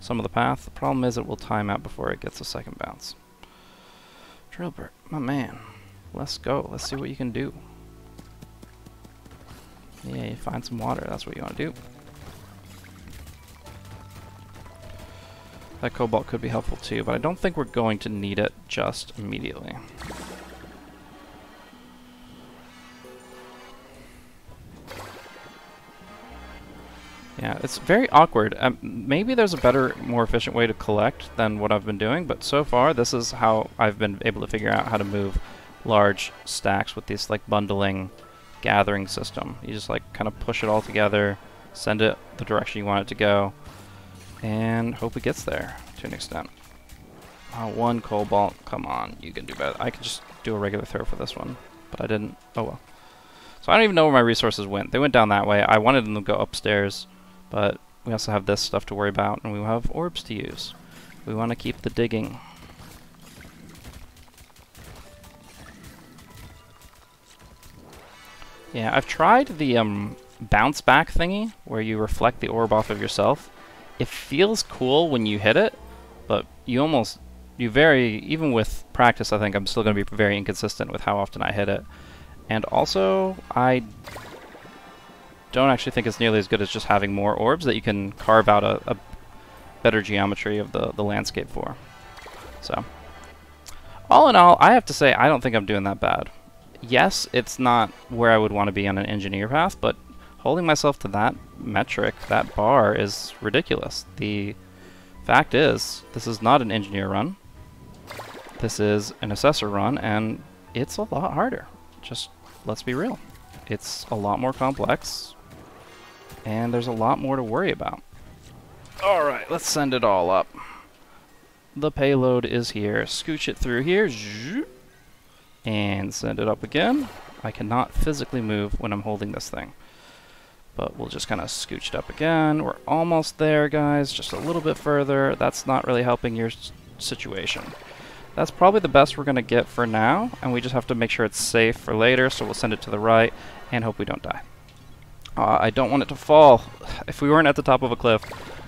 some of the path. The problem is it will time out before it gets a second bounce. Drillbert, my man, let's go. Let's see what you can do. Yeah, you find some water, that's what you want to do. That cobalt could be helpful too, but I don't think we're going to need it just immediately. Yeah, it's very awkward. Um, maybe there's a better, more efficient way to collect than what I've been doing, but so far this is how I've been able to figure out how to move large stacks with this like bundling gathering system. You just like kind of push it all together, send it the direction you want it to go, and hope it gets there to an extent. Uh, one cobalt, come on, you can do better. I could just do a regular throw for this one, but I didn't. Oh well. So I don't even know where my resources went. They went down that way. I wanted them to go upstairs, but we also have this stuff to worry about, and we have orbs to use. We want to keep the digging. Yeah, I've tried the um, bounce back thingy, where you reflect the orb off of yourself. It feels cool when you hit it, but you almost, you very, even with practice, I think I'm still going to be very inconsistent with how often I hit it. And also, I don't actually think it's nearly as good as just having more orbs that you can carve out a, a better geometry of the, the landscape for. So, all in all, I have to say I don't think I'm doing that bad yes, it's not where I would want to be on an engineer path, but holding myself to that metric, that bar, is ridiculous. The fact is, this is not an engineer run. this is an assessor run, and it's a lot harder. Just let's be real. It's a lot more complex, and there's a lot more to worry about. Alright, let's send it all up. The payload is here. Scooch it through here. And send it up again. I cannot physically move when I'm holding this thing. But we'll just kind of scooch it up again. We're almost there, guys. Just a little bit further. That's not really helping your situation. That's probably the best we're going to get for now, and we just have to make sure it's safe for later, so we'll send it to the right and hope we don't die. Uh, I don't want it to fall. If we weren't at the top of a cliff,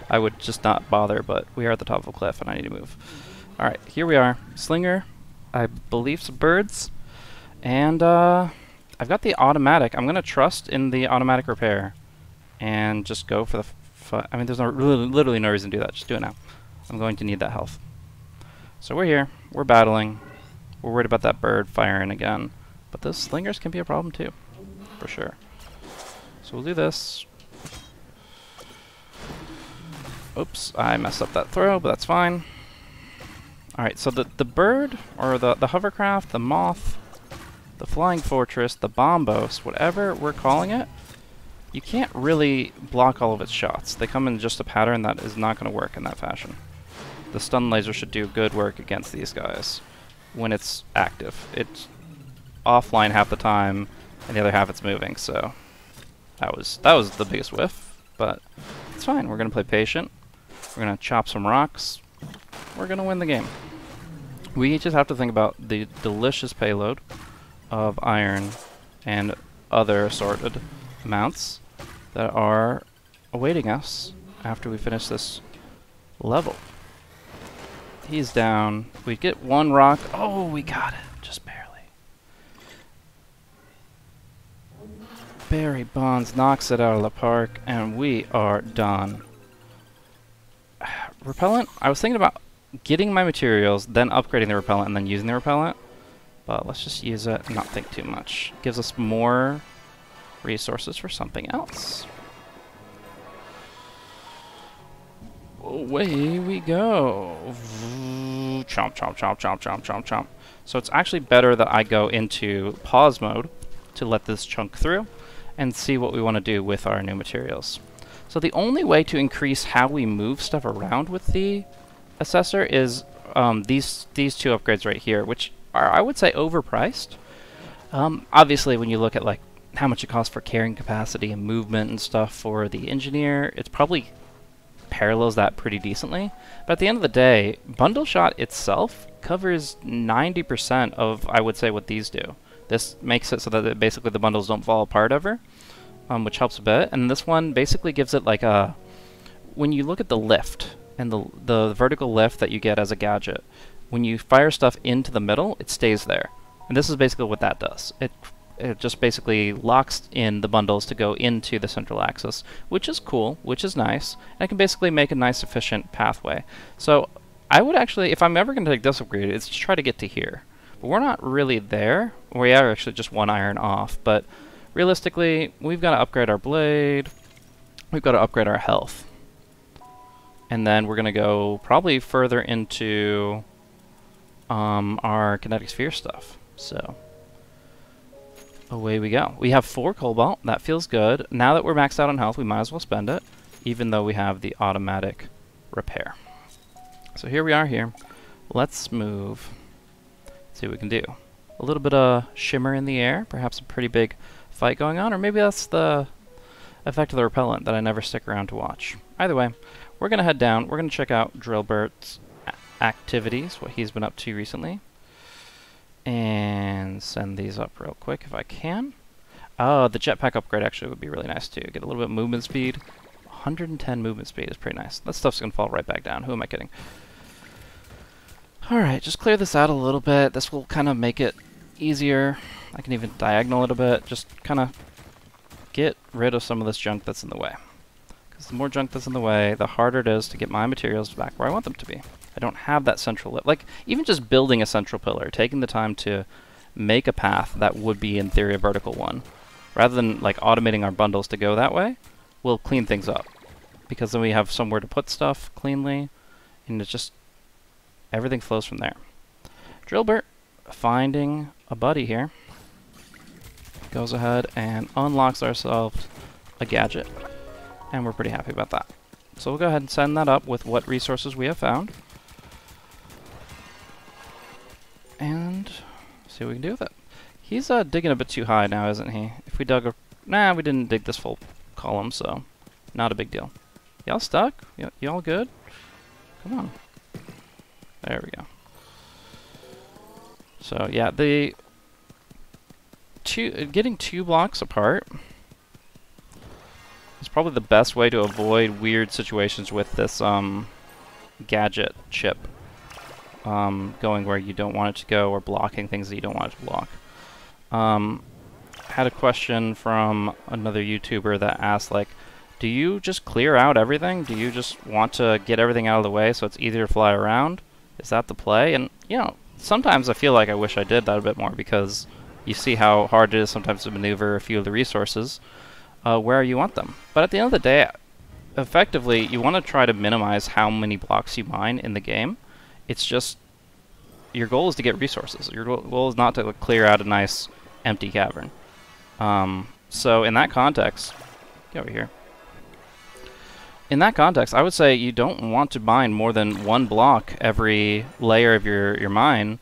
I would just not bother, but we are at the top of a cliff and I need to move. Alright, here we are. Slinger, I believe some birds, and uh, I've got the automatic. I'm going to trust in the automatic repair and just go for the... I mean, there's no, really, literally no reason to do that. Just do it now. I'm going to need that health. So we're here. We're battling. We're worried about that bird firing again. But those slingers can be a problem too, for sure. So we'll do this. Oops, I messed up that throw, but that's fine. Alright, so the, the bird, or the, the hovercraft, the moth, the flying fortress, the bombos, whatever we're calling it, you can't really block all of its shots. They come in just a pattern that is not going to work in that fashion. The stun laser should do good work against these guys when it's active. It's offline half the time, and the other half it's moving, so that was that was the biggest whiff, but it's fine. We're going to play patient. We're going to chop some rocks. We're going to win the game. We just have to think about the delicious payload of iron and other assorted amounts that are awaiting us after we finish this level. He's down. We get one rock. Oh, we got it. Just barely. Barry Bonds knocks it out of the park, and we are done repellent, I was thinking about getting my materials, then upgrading the repellent, and then using the repellent. But let's just use it not think too much. Gives us more resources for something else. Away we go. Chomp, chomp, chomp, chomp, chomp, chomp, chomp. So it's actually better that I go into pause mode to let this chunk through and see what we want to do with our new materials. So the only way to increase how we move stuff around with the assessor is um, these these two upgrades right here, which are, I would say, overpriced. Um, obviously, when you look at like how much it costs for carrying capacity and movement and stuff for the engineer, it's probably parallels that pretty decently. But at the end of the day, bundle shot itself covers 90% of, I would say, what these do. This makes it so that basically the bundles don't fall apart ever um, which helps a bit. And this one basically gives it like a... When you look at the lift, and the, the vertical lift that you get as a gadget, when you fire stuff into the middle, it stays there. And this is basically what that does. It it just basically locks in the bundles to go into the central axis, which is cool, which is nice, and I can basically make a nice efficient pathway. So I would actually, if I'm ever going to take this upgrade, it's to try to get to here. But we're not really there. We are actually just one iron off, but realistically, we've got to upgrade our blade. We've got to upgrade our health. And then we're going to go probably further into um, our kinetic sphere stuff. So, away we go. We have four cobalt. That feels good. Now that we're maxed out on health, we might as well spend it, even though we have the automatic repair. So here we are here. Let's move. See what we can do. A little bit of shimmer in the air, perhaps a pretty big fight going on, or maybe that's the effect of the repellent that I never stick around to watch. Either way, we're going to head down. We're going to check out Drillbert's activities, what he's been up to recently. And send these up real quick if I can. Oh, the jetpack upgrade actually would be really nice too. Get a little bit of movement speed. 110 movement speed is pretty nice. That stuff's going to fall right back down. Who am I kidding? Alright, just clear this out a little bit. This will kind of make it easier. I can even diagonal it a bit, just kind of get rid of some of this junk that's in the way. Because the more junk that's in the way, the harder it is to get my materials back where I want them to be. I don't have that central... Like, even just building a central pillar, taking the time to make a path that would be, in theory, a vertical one, rather than, like, automating our bundles to go that way, we'll clean things up. Because then we have somewhere to put stuff cleanly, and it's just... Everything flows from there. Drillbert, finding a buddy here, goes ahead and unlocks ourselves a gadget. And we're pretty happy about that. So we'll go ahead and send that up with what resources we have found. And see what we can do with it. He's uh, digging a bit too high now, isn't he? If we dug a... Nah, we didn't dig this full column, so not a big deal. Y'all stuck? Y'all good? Come on. There we go. So yeah, the two getting two blocks apart is probably the best way to avoid weird situations with this um, gadget chip um, going where you don't want it to go or blocking things that you don't want it to block. Um, had a question from another YouTuber that asked like, do you just clear out everything? Do you just want to get everything out of the way so it's easier to fly around? Is that the play? And, you know, sometimes I feel like I wish I did that a bit more because you see how hard it is sometimes to maneuver a few of the resources uh, where you want them. But at the end of the day, effectively, you want to try to minimize how many blocks you mine in the game. It's just, your goal is to get resources. Your goal is not to clear out a nice empty cavern. Um, so in that context, get over here in that context, I would say you don't want to mine more than one block every layer of your, your mine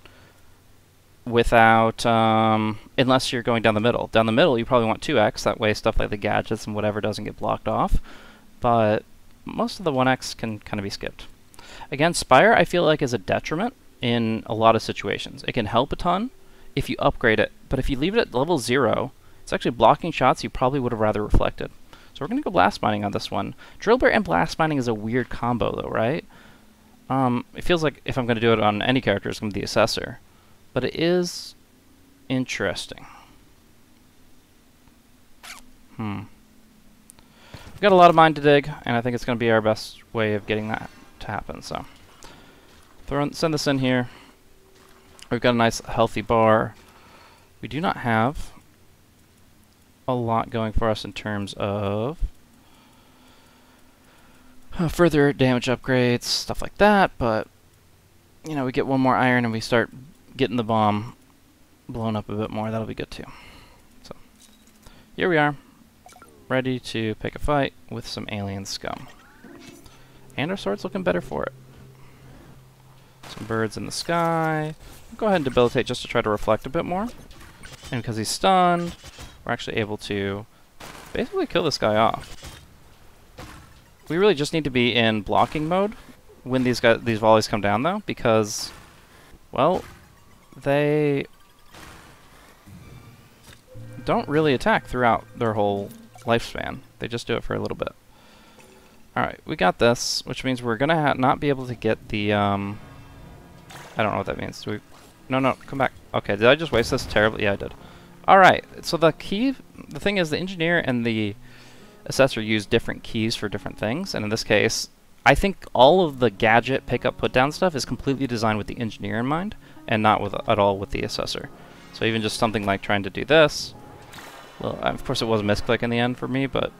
without, um, unless you're going down the middle. Down the middle, you probably want 2x, that way stuff like the gadgets and whatever doesn't get blocked off. But most of the 1x can kind of be skipped. Again, Spire, I feel like is a detriment in a lot of situations. It can help a ton if you upgrade it, but if you leave it at level 0, it's actually blocking shots you probably would have rather reflected. So we're going to go blast mining on this one. Drill Drillbert and blast mining is a weird combo though, right? Um, it feels like if I'm going to do it on any character, it's going to be the Assessor. But it is interesting. Hmm. We've got a lot of mine to dig, and I think it's going to be our best way of getting that to happen, so. Throw, send this in here. We've got a nice healthy bar. We do not have a lot going for us in terms of uh, further damage upgrades, stuff like that, but you know, we get one more iron and we start getting the bomb blown up a bit more, that'll be good too. So, here we are, ready to pick a fight with some alien scum. And our sword's looking better for it. Some birds in the sky. Go ahead and debilitate just to try to reflect a bit more. And because he's stunned, we're actually able to basically kill this guy off. We really just need to be in blocking mode when these guys these volleys come down though, because well, they don't really attack throughout their whole lifespan. They just do it for a little bit. Alright, we got this, which means we're gonna not be able to get the, um... I don't know what that means. Do we... No, no, come back. Okay, did I just waste this terribly? Yeah, I did. Alright, so the key, the thing is the engineer and the assessor use different keys for different things, and in this case, I think all of the gadget pickup put down stuff is completely designed with the engineer in mind, and not with at all with the assessor. So even just something like trying to do this, well, of course it was a misclick in the end for me, but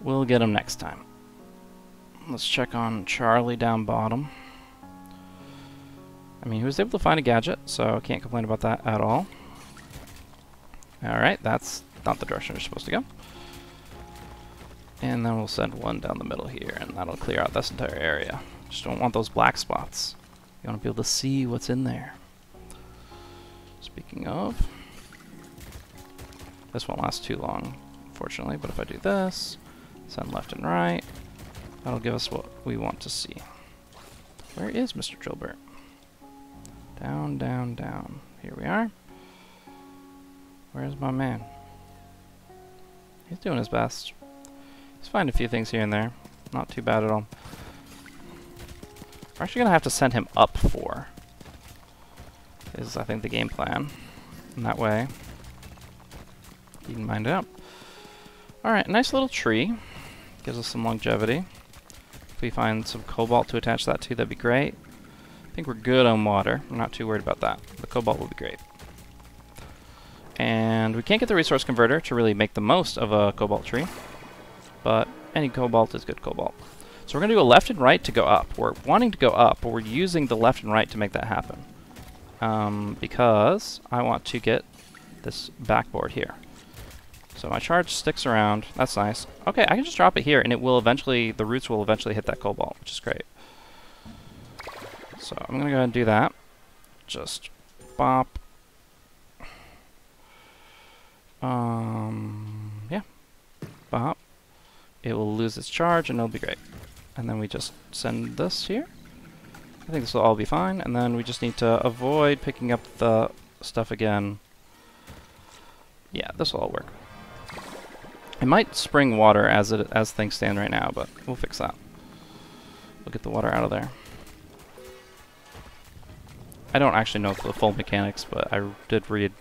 we'll get him next time. Let's check on Charlie down bottom. I mean, he was able to find a gadget, so I can't complain about that at all. Alright, that's not the direction we're supposed to go. And then we'll send one down the middle here, and that'll clear out this entire area. Just don't want those black spots. You want to be able to see what's in there. Speaking of, this won't last too long, unfortunately, but if I do this, send left and right, that'll give us what we want to see. Where is Mr. Drillbert? Down, down, down. Here we are. Where's my man? He's doing his best. He's find a few things here and there. Not too bad at all. We're actually going to have to send him up four. Is, I think, the game plan. And that way, he can mind it up. Alright, nice little tree. Gives us some longevity. If we find some cobalt to attach that to, that'd be great. I think we're good on water. I'm not too worried about that. The cobalt will be great. And we can't get the resource converter to really make the most of a cobalt tree. But any cobalt is good cobalt. So we're going to do a left and right to go up. We're wanting to go up, but we're using the left and right to make that happen. Um, because I want to get this backboard here. So my charge sticks around. That's nice. Okay, I can just drop it here, and it will eventually, the roots will eventually hit that cobalt, which is great. So I'm going to go ahead and do that. Just bop. Um, yeah. Bop. It will lose its charge, and it'll be great. And then we just send this here. I think this will all be fine, and then we just need to avoid picking up the stuff again. Yeah, this will all work. It might spring water as it as things stand right now, but we'll fix that. We'll get the water out of there. I don't actually know the full mechanics, but I did read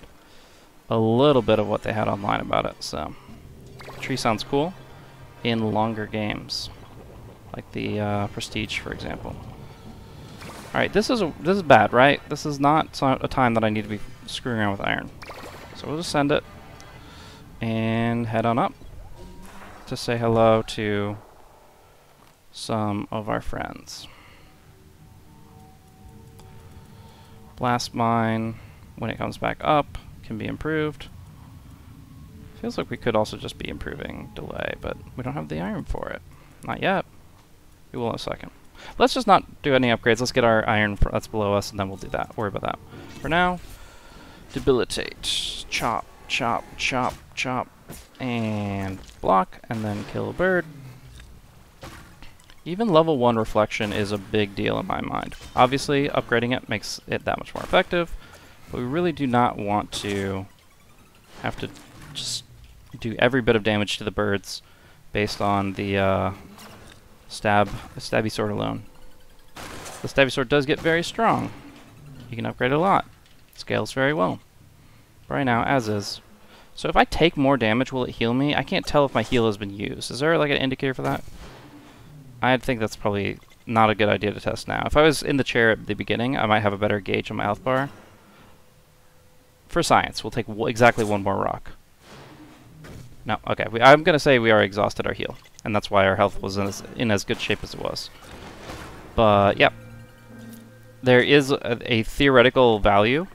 a little bit of what they had online about it, so... Tree sounds cool in longer games, like the uh, Prestige, for example. Alright, this is a, this is bad, right? This is not a time that I need to be screwing around with iron. So we'll just send it and head on up to say hello to some of our friends. Blast mine, when it comes back up, can be improved. Feels like we could also just be improving delay, but we don't have the iron for it. Not yet. We will in a second. Let's just not do any upgrades. Let's get our iron that's below us, and then we'll do that. Worry about that. For now, debilitate. Chop, chop, chop, chop, and block, and then kill a bird. Even level 1 reflection is a big deal in my mind. Obviously, upgrading it makes it that much more effective, but we really do not want to have to just do every bit of damage to the birds based on the uh, stab, the stabby sword alone. The stabby sword does get very strong. You can upgrade a lot. Scales very well. Right now, as is. So if I take more damage, will it heal me? I can't tell if my heal has been used. Is there like an indicator for that? I think that's probably not a good idea to test now. If I was in the chair at the beginning, I might have a better gauge on my health bar. For science, we'll take exactly one more rock. No, okay. We, I'm going to say we are exhausted our heal, and that's why our health was in as, in as good shape as it was. But, yep. There is a, a theoretical value,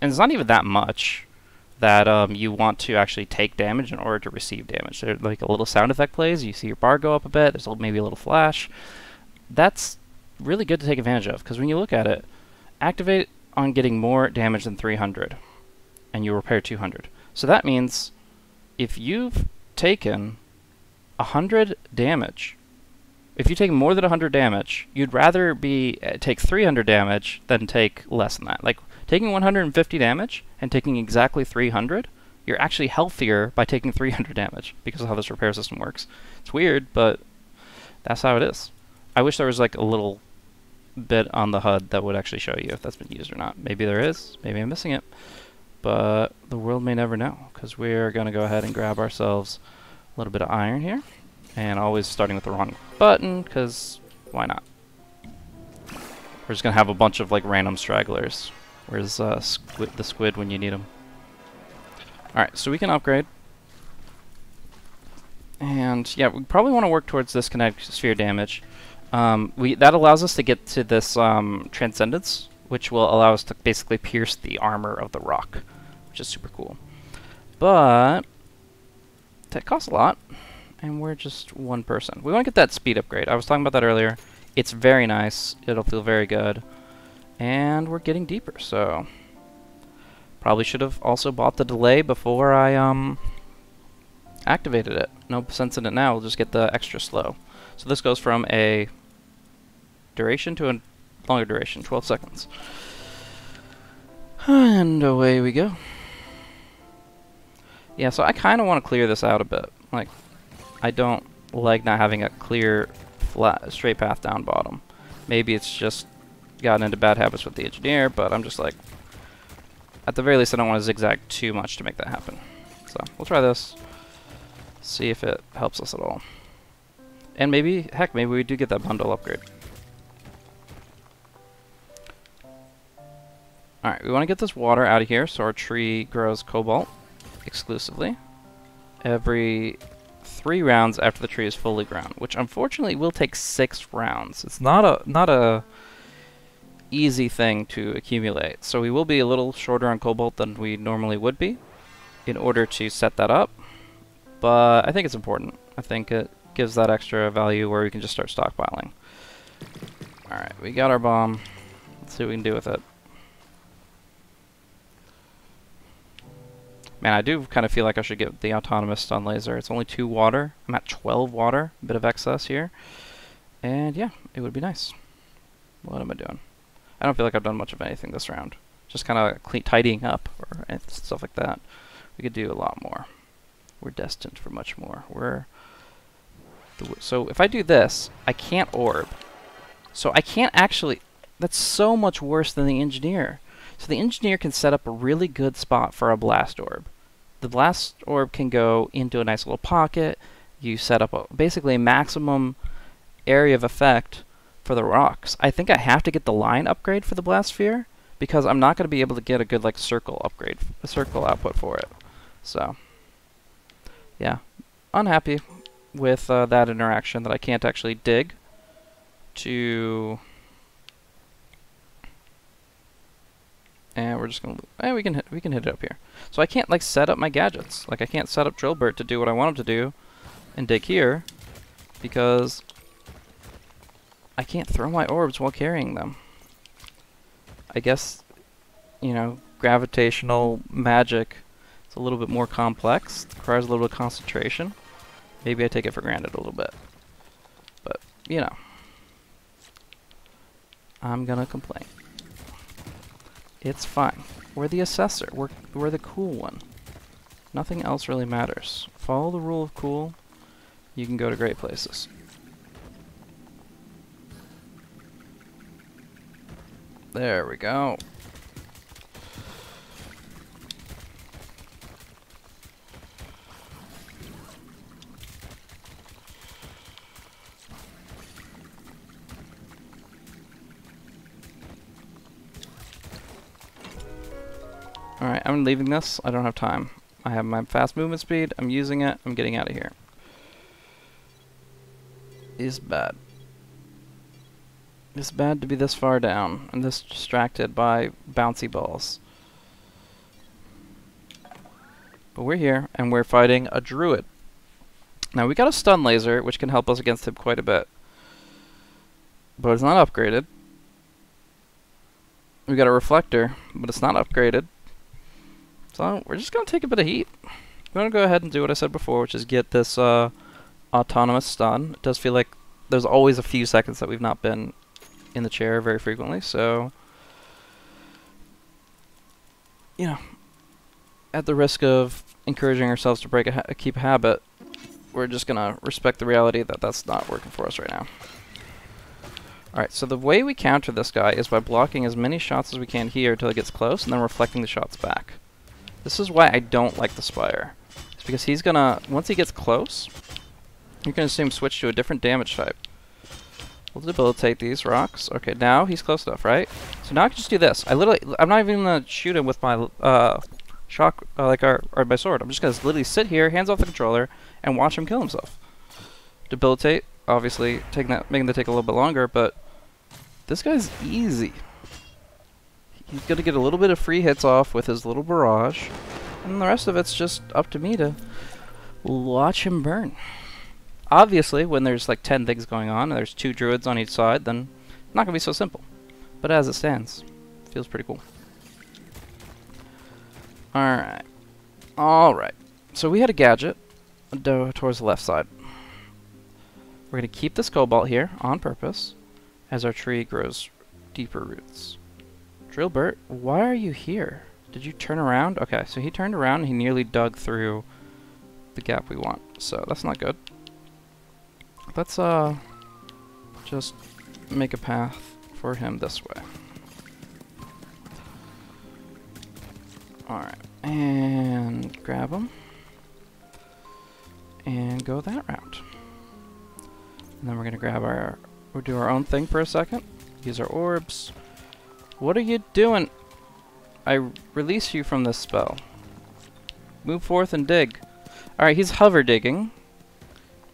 and it's not even that much that um, you want to actually take damage in order to receive damage. There, like a little sound effect plays, you see your bar go up a bit, there's a, maybe a little flash. That's really good to take advantage of, because when you look at it, activate on getting more damage than 300, and you repair 200. So that means if you've taken 100 damage, if you take more than 100 damage, you'd rather be uh, take 300 damage than take less than that. Like Taking 150 damage and taking exactly 300, you're actually healthier by taking 300 damage because of how this repair system works. It's weird, but that's how it is. I wish there was like a little bit on the HUD that would actually show you if that's been used or not. Maybe there is, maybe I'm missing it. But the world may never know, because we're going to go ahead and grab ourselves a little bit of iron here. And always starting with the wrong button, because why not? We're just going to have a bunch of like random stragglers. Where's uh, squid, the squid when you need them? Alright, so we can upgrade. And yeah, we probably want to work towards this kinetic sphere damage. Um, we That allows us to get to this um, Transcendence, which will allow us to basically pierce the armor of the rock, which is super cool. But that costs a lot, and we're just one person. We want to get that speed upgrade. I was talking about that earlier. It's very nice. It'll feel very good. And we're getting deeper, so... Probably should have also bought the delay before I, um... activated it. No sense in it now, we'll just get the extra slow. So this goes from a duration to a longer duration, 12 seconds. And away we go. Yeah, so I kind of want to clear this out a bit. Like, I don't like not having a clear, flat, straight path down bottom. Maybe it's just gotten into bad habits with the engineer, but I'm just like, at the very least I don't want to zigzag too much to make that happen. So we'll try this, see if it helps us at all. And maybe, heck, maybe we do get that bundle upgrade. Alright, we want to get this water out of here so our tree grows cobalt exclusively. Every three rounds after the tree is fully grown, which unfortunately will take six rounds. It's not a not a easy thing to accumulate, so we will be a little shorter on cobalt than we normally would be in order to set that up. But I think it's important. I think it gives that extra value where we can just start stockpiling. Alright, we got our bomb. Let's see what we can do with it. Man, I do kind of feel like I should get the autonomous stun laser. It's only 2 water. I'm at 12 water. A bit of excess here. And yeah, it would be nice. What am I doing? I don't feel like I've done much of anything this round. Just kind of tidying up or stuff like that. We could do a lot more. We're destined for much more. We're so if I do this, I can't orb. So I can't actually... That's so much worse than the engineer. So the engineer can set up a really good spot for a blast orb. The blast orb can go into a nice little pocket. You set up a, basically a maximum area of effect for the rocks. I think I have to get the line upgrade for the blast sphere because I'm not going to be able to get a good like circle upgrade, a circle output for it. So, yeah, unhappy with uh, that interaction that I can't actually dig to and we're just gonna eh, we can hit, we can hit it up here so I can't like set up my gadgets like I can't set up Drillbert to do what I want him to do and dig here because I can't throw my orbs while carrying them I guess you know gravitational magic is a little bit more complex requires a little bit of concentration Maybe I take it for granted a little bit. But, you know. I'm gonna complain. It's fine. We're the assessor. We're, we're the cool one. Nothing else really matters. Follow the rule of cool. You can go to great places. There we go. Alright, I'm leaving this. I don't have time. I have my fast movement speed. I'm using it. I'm getting out of here. Is bad. It's bad to be this far down and this distracted by bouncy balls. But we're here, and we're fighting a druid. Now, we got a stun laser, which can help us against him quite a bit. But it's not upgraded. We got a reflector, but it's not upgraded. So we're just going to take a bit of heat. I'm going to go ahead and do what I said before, which is get this uh, autonomous stun. It does feel like there's always a few seconds that we've not been in the chair very frequently, so... You know, at the risk of encouraging ourselves to break a, ha keep a habit, we're just to respect the reality that that's not working for us right now. Alright, so the way we counter this guy is by blocking as many shots as we can here until it gets close, and then reflecting the shots back. This is why I don't like the Spire. It's because he's gonna, once he gets close, you can assume switch to a different damage type. We'll debilitate these rocks. Okay, now he's close enough, right? So now I can just do this. I literally, I'm not even gonna shoot him with my, uh, shock, uh, like our, or my sword. I'm just gonna literally sit here, hands off the controller, and watch him kill himself. Debilitate, obviously, taking that, making that take a little bit longer, but this guy's easy. He's to get a little bit of free hits off with his little barrage. And the rest of it's just up to me to watch him burn. Obviously, when there's like 10 things going on and there's two druids on each side, then it's not going to be so simple. But as it stands, feels pretty cool. Alright. Alright. So we had a gadget towards the left side. We're going to keep this cobalt here on purpose as our tree grows deeper roots. Drillbert, why are you here? Did you turn around? Okay, so he turned around and he nearly dug through the gap we want. So that's not good. Let's uh just make a path for him this way. Alright, and grab him. And go that route. And then we're gonna grab our, we'll do our own thing for a second. Use our orbs. What are you doing? I release you from this spell. Move forth and dig. Alright, he's hover digging.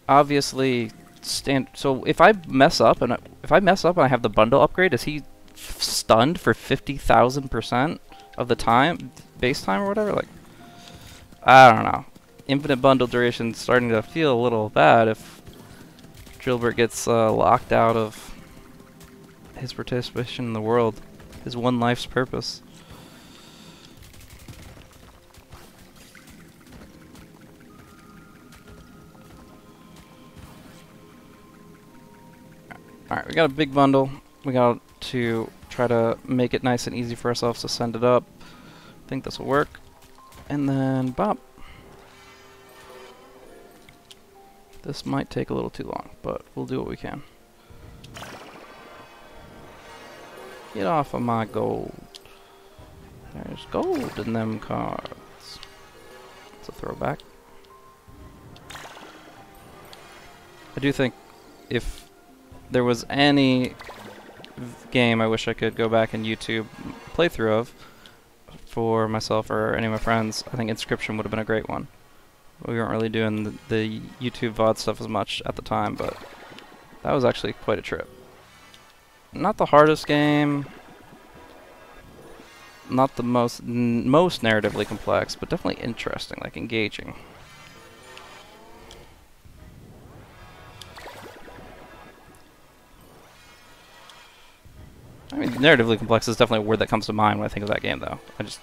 obviously stand. So if I mess up and I, if I mess up and I have the bundle upgrade, is he stunned for fifty thousand percent of the time, base time or whatever? Like, I don't know. Infinite bundle duration starting to feel a little bad if Drillbert gets uh, locked out of his participation in the world, his one life's purpose. Alright, we got a big bundle. We got to try to make it nice and easy for ourselves to send it up. I think this will work. And then bop. This might take a little too long, but we'll do what we can. Get off of my gold. There's gold in them cards. It's a throwback. I do think if there was any game I wish I could go back and YouTube playthrough of for myself or any of my friends, I think Inscription would have been a great one. We weren't really doing the, the YouTube VOD stuff as much at the time, but that was actually quite a trip. Not the hardest game, not the most most narratively complex, but definitely interesting, like engaging. I mean, narratively complex is definitely a word that comes to mind when I think of that game, though. I just...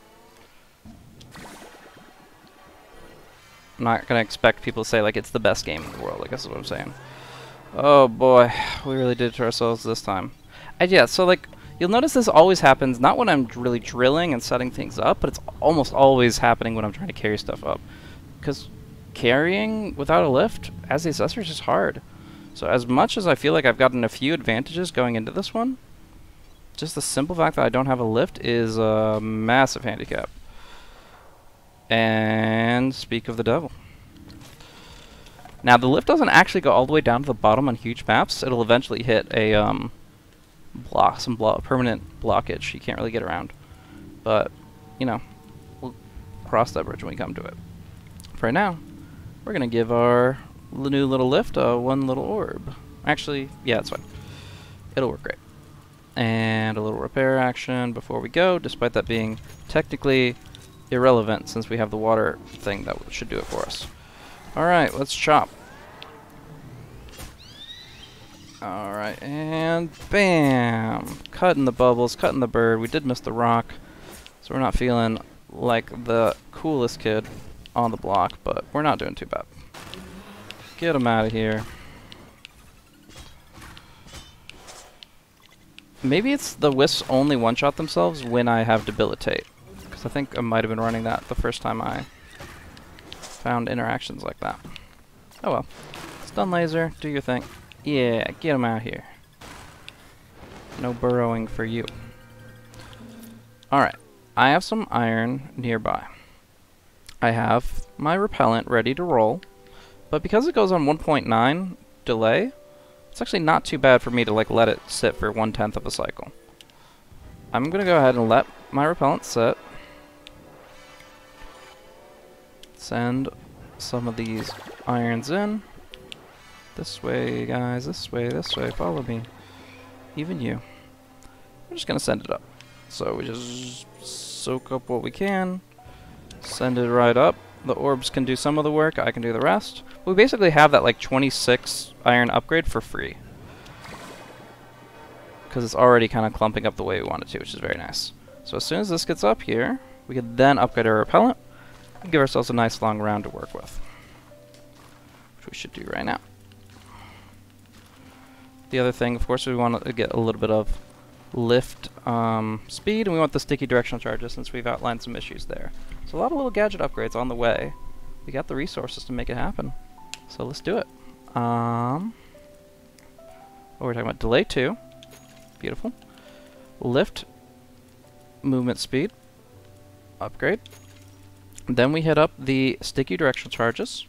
I'm not going to expect people to say, like, it's the best game in the world, I guess is what I'm saying. Oh, boy. We really did it to ourselves this time. And yeah, so, like, you'll notice this always happens, not when I'm really drilling and setting things up, but it's almost always happening when I'm trying to carry stuff up. Because carrying without a lift as the assessor is hard. So as much as I feel like I've gotten a few advantages going into this one, just the simple fact that I don't have a lift is a massive handicap. And speak of the devil. Now the lift doesn't actually go all the way down to the bottom on huge maps. It'll eventually hit a um, block, some blo permanent blockage. You can't really get around. But, you know, we'll cross that bridge when we come to it. For now, we're going to give our new little lift a one little orb. Actually, yeah, that's fine. It'll work great and a little repair action before we go, despite that being technically irrelevant since we have the water thing that should do it for us. Alright, let's chop. Alright, and bam! Cutting the bubbles, cutting the bird. We did miss the rock, so we're not feeling like the coolest kid on the block, but we're not doing too bad. Get him out of here. Maybe it's the Wisps only one-shot themselves when I have Debilitate. Because I think I might have been running that the first time I found interactions like that. Oh well. Stun Laser, do your thing. Yeah, get him out here. No burrowing for you. Alright. I have some iron nearby. I have my repellent ready to roll. But because it goes on 1.9 delay, it's actually not too bad for me to like let it sit for one-tenth of a cycle. I'm going to go ahead and let my repellent sit. Send some of these irons in. This way, guys, this way, this way, follow me. Even you. We're just going to send it up. So we just soak up what we can, send it right up. The orbs can do some of the work, I can do the rest. We basically have that like 26 iron upgrade for free. Because it's already kind of clumping up the way we want it to, which is very nice. So as soon as this gets up here, we can then upgrade our repellent and give ourselves a nice long round to work with. Which we should do right now. The other thing, of course, we want to get a little bit of lift um, speed, and we want the sticky directional charges since we've outlined some issues there. So a lot of little gadget upgrades on the way. We got the resources to make it happen. So let's do it. Um, oh, we're talking about delay 2. Beautiful. Lift movement speed. Upgrade. Then we hit up the sticky directional charges.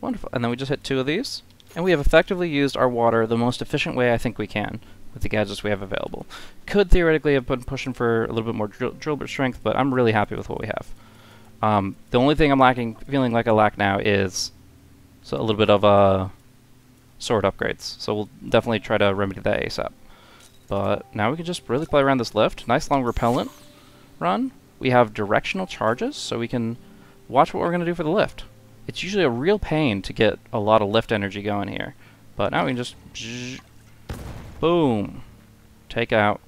Wonderful. And then we just hit two of these. And we have effectively used our water the most efficient way I think we can with the gadgets we have available. Could theoretically have been pushing for a little bit more drill, drill bit strength, but I'm really happy with what we have. Um, the only thing I'm lacking, feeling like I lack now is So a little bit of uh, sword upgrades. So we'll definitely try to remedy that ASAP. But now we can just really play around this lift. Nice long repellent run. We have directional charges, so we can watch what we're going to do for the lift. It's usually a real pain to get a lot of lift energy going here. But now we can just... Boom! Take out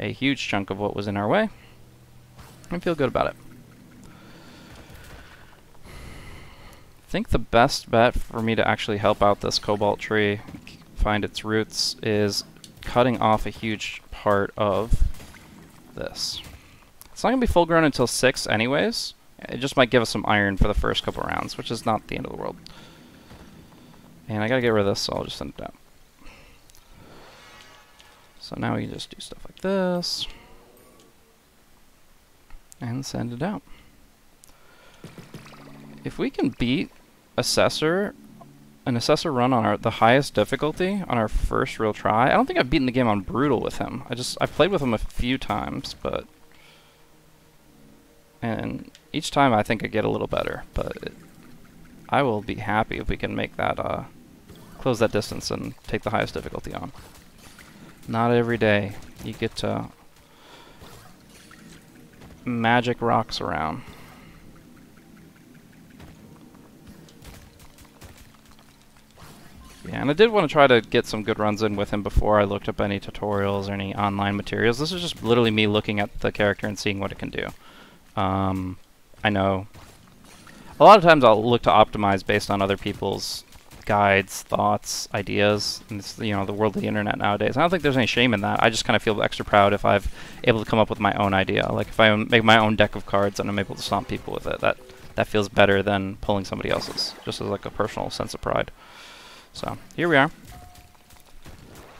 a huge chunk of what was in our way. And feel good about it. I think the best bet for me to actually help out this cobalt tree, find its roots, is cutting off a huge part of this. It's not going to be full grown until 6 anyways. It just might give us some iron for the first couple rounds, which is not the end of the world. And I gotta get rid of this, so I'll just send it out. So now we can just do stuff like this. And send it out. If we can beat Assessor, an Assessor run on our the highest difficulty on our first real try, I don't think I've beaten the game on Brutal with him. I just, I've played with him a few times, but... And each time I think I get a little better, but it, I will be happy if we can make that, uh, close that distance and take the highest difficulty on. Not every day you get to magic rocks around. Yeah, and I did want to try to get some good runs in with him before I looked up any tutorials or any online materials. This is just literally me looking at the character and seeing what it can do. Um, I know a lot of times I'll look to optimize based on other people's guides, thoughts, ideas. And it's, you know, the world of the internet nowadays. I don't think there's any shame in that. I just kind of feel extra proud if I've able to come up with my own idea. Like if I make my own deck of cards and I'm able to stomp people with it, that that feels better than pulling somebody else's. Just as like a personal sense of pride. So here we are.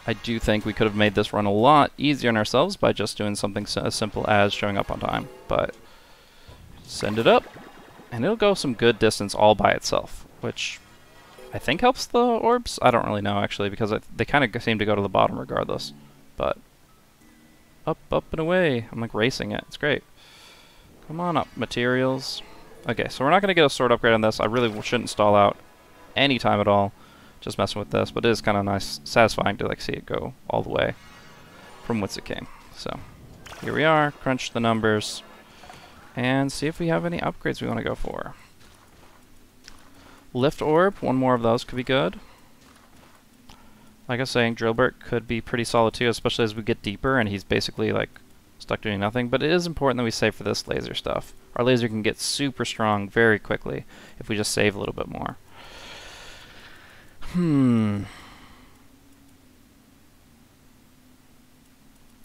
I do think we could have made this run a lot easier on ourselves by just doing something so as simple as showing up on time. But send it up, and it'll go some good distance all by itself, which I think helps the orbs. I don't really know, actually, because I, they kind of seem to go to the bottom regardless. But up, up, and away. I'm like racing it. It's great. Come on up, materials. Okay, so we're not going to get a sword upgrade on this. I really shouldn't stall out any time at all just messing with this, but it is kind of nice, satisfying to like see it go all the way from whence it came. So here we are, crunch the numbers, and see if we have any upgrades we want to go for. Lift orb, one more of those could be good. Like I was saying, Drillbert could be pretty solid too, especially as we get deeper and he's basically like stuck doing nothing. But it is important that we save for this laser stuff. Our laser can get super strong very quickly if we just save a little bit more. Hmm.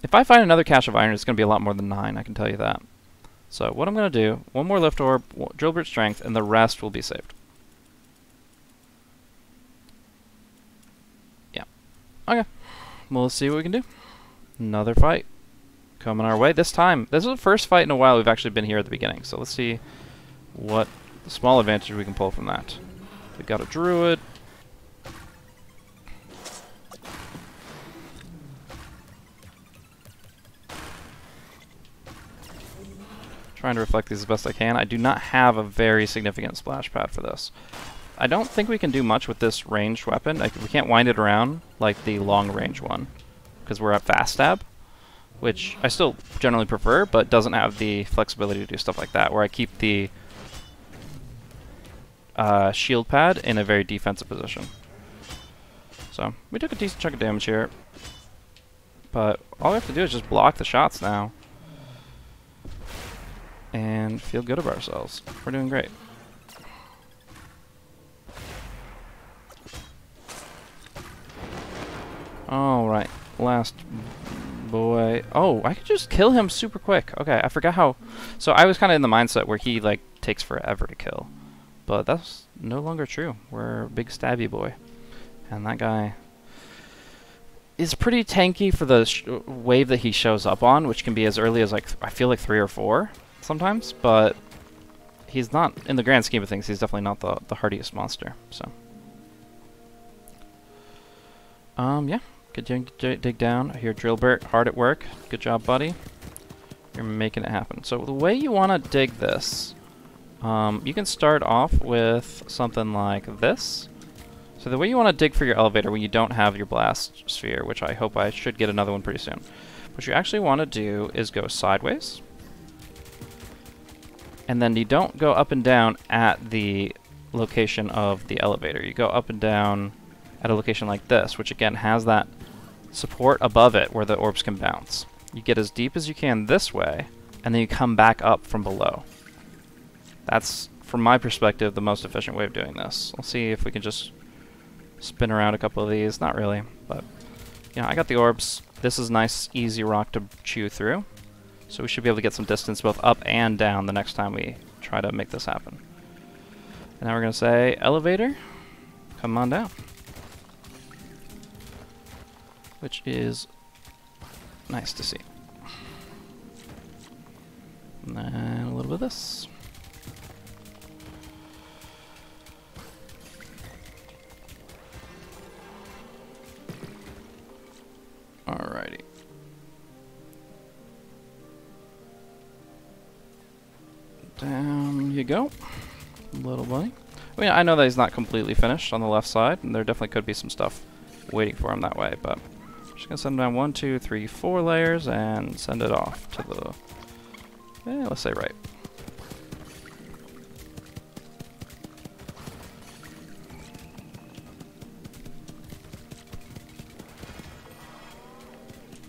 If I find another cache of iron, it's going to be a lot more than 9, I can tell you that. So what I'm going to do, one more lift orb, Drillbert strength, and the rest will be saved. Okay. Well, let's see what we can do. Another fight coming our way. This time, this is the first fight in a while we've actually been here at the beginning. So let's see what small advantage we can pull from that. We've got a druid. trying to reflect these as best I can. I do not have a very significant splash pad for this. I don't think we can do much with this ranged weapon. Like, we can't wind it around like the long range one, because we're at fast stab, which I still generally prefer, but doesn't have the flexibility to do stuff like that, where I keep the uh, shield pad in a very defensive position. So, we took a decent chunk of damage here, but all we have to do is just block the shots now and feel good about ourselves. We're doing great. Alright, last boy. Oh, I could just kill him super quick. Okay, I forgot how... So I was kind of in the mindset where he, like, takes forever to kill. But that's no longer true. We're big stabby boy. And that guy is pretty tanky for the wave that he shows up on, which can be as early as, like, I feel like three or four sometimes, but he's not, in the grand scheme of things, he's definitely not the, the hardiest monster, so. Um, yeah, good dig, dig down. I hear Drillbert hard at work. Good job, buddy. You're making it happen. So the way you want to dig this, um, you can start off with something like this, So the way you want to dig for your elevator when you don't have your blast sphere, which I hope I should get another one pretty soon, what you actually want to do is go sideways. And then you don't go up and down at the location of the elevator. You go up and down at a location like this, which again has that support above it where the orbs can bounce. You get as deep as you can this way, and then you come back up from below. That's, from my perspective, the most efficient way of doing this. We'll see if we can just spin around a couple of these. Not really, but, you know, I got the orbs. This is nice, easy rock to chew through. So we should be able to get some distance both up and down the next time we try to make this happen. And now we're going to say, elevator, come on down. Which is nice to see. And then a little bit of this. Alrighty. Down you go, little buddy. I mean, I know that he's not completely finished on the left side, and there definitely could be some stuff waiting for him that way, but just gonna send down one, two, three, four layers and send it off to the, eh, let's say right.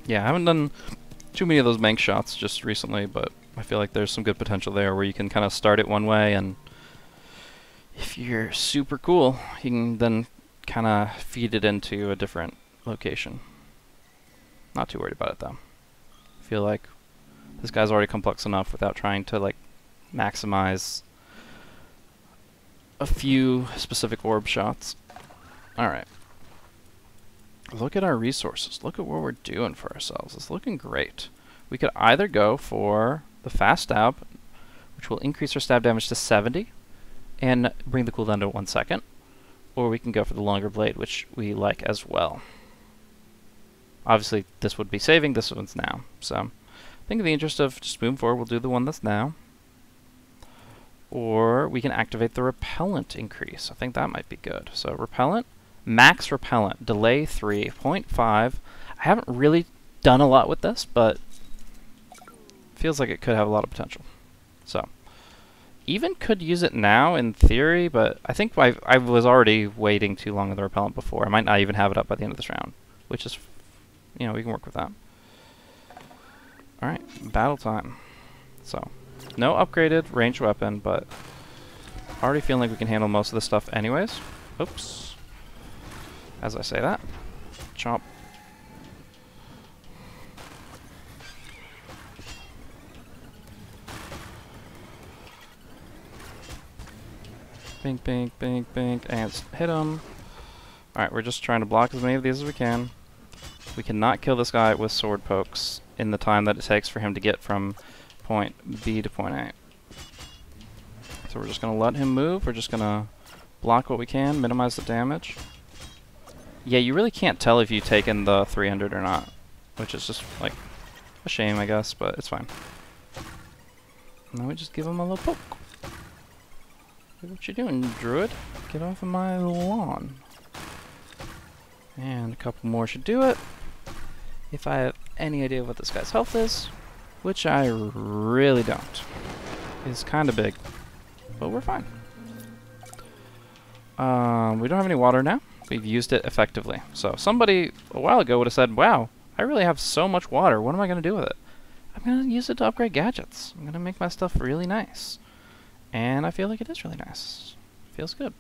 Yeah, I haven't done too many of those bank shots just recently, but I feel like there's some good potential there where you can kind of start it one way and if you're super cool, you can then kind of feed it into a different location. Not too worried about it though. I feel like this guy's already complex enough without trying to like maximize a few specific orb shots. Alright. Look at our resources. Look at what we're doing for ourselves. It's looking great. We could either go for the fast stab, which will increase our stab damage to 70 and bring the cooldown to one second, or we can go for the longer blade, which we like as well. Obviously, this would be saving, this one's now. So, I think in the interest of just moving forward, we'll do the one that's now. Or we can activate the repellent increase. I think that might be good. So, repellent, Max repellent, delay 3, 0.5. I haven't really done a lot with this, but feels like it could have a lot of potential. So, even could use it now in theory, but I think I, I was already waiting too long on the repellent before. I might not even have it up by the end of this round, which is, you know, we can work with that. Alright, battle time. So, no upgraded ranged weapon, but already feeling like we can handle most of the stuff anyways. Oops as I say that. Chomp. Bink, bink, bink, bink, and hit him. Alright, we're just trying to block as many of these as we can. We cannot kill this guy with sword pokes in the time that it takes for him to get from point B to point A. So we're just going to let him move. We're just going to block what we can, minimize the damage. Yeah, you really can't tell if you've taken the 300 or not, which is just, like, a shame, I guess, but it's fine. And then we just give him a little poke. what you doing, druid? Get off of my lawn. And a couple more should do it. If I have any idea what this guy's health is, which I really don't. It's kind of big, but we're fine. Um, we don't have any water now. We've used it effectively. So somebody a while ago would have said, wow, I really have so much water. What am I going to do with it? I'm going to use it to upgrade gadgets. I'm going to make my stuff really nice. And I feel like it is really nice. Feels good.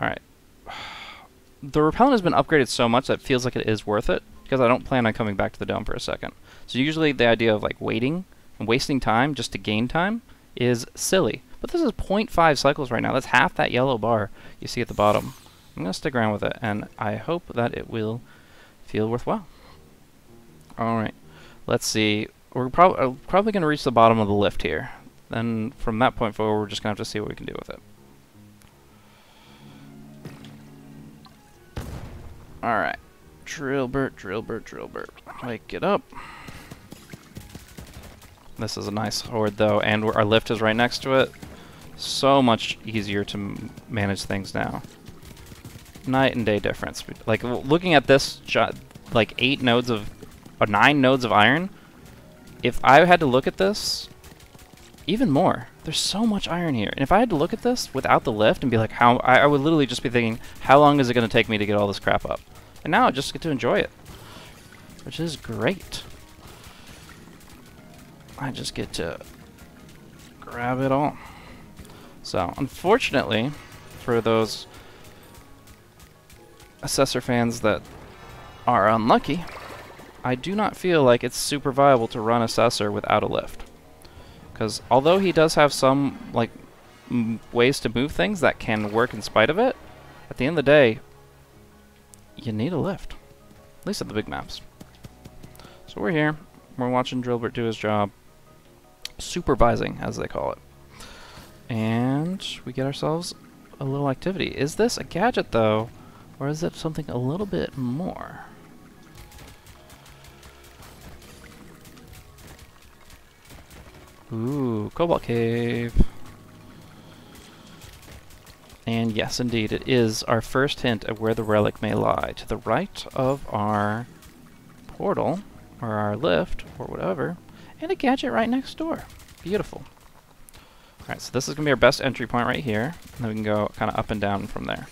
Alright. The repellent has been upgraded so much that it feels like it is worth it, because I don't plan on coming back to the dome for a second. So usually the idea of like waiting and wasting time just to gain time is silly. But this is 0.5 cycles right now. That's half that yellow bar you see at the bottom. I'm going to stick around with it, and I hope that it will feel worthwhile. Alright, let's see. We're prob uh, probably going to reach the bottom of the lift here. Then from that point forward, we're just going to have to see what we can do with it. Alright. Drillbert, Drillbert, Drillbert. Wake it up. This is a nice hoard, though, and our lift is right next to it. So much easier to manage things now. night and day difference. Like looking at this, like eight nodes of, or nine nodes of iron. If I had to look at this, even more. There's so much iron here. And if I had to look at this without the lift and be like, how, I, I would literally just be thinking, how long is it going to take me to get all this crap up? And now I just get to enjoy it, which is great. I just get to grab it all. So, unfortunately, for those Assessor fans that are unlucky, I do not feel like it's super viable to run Assessor without a lift. Because although he does have some like ways to move things that can work in spite of it, at the end of the day, you need a lift. At least at the big maps. So we're here. We're watching Drillbert do his job. Supervising, as they call it. And we get ourselves a little activity. Is this a gadget, though? Or is it something a little bit more? Ooh, Cobalt Cave. And yes, indeed, it is our first hint of where the relic may lie. To the right of our portal, or our lift, or whatever, and a gadget right next door. Beautiful. Alright, so this is going to be our best entry point right here, and then we can go kind of up and down from there.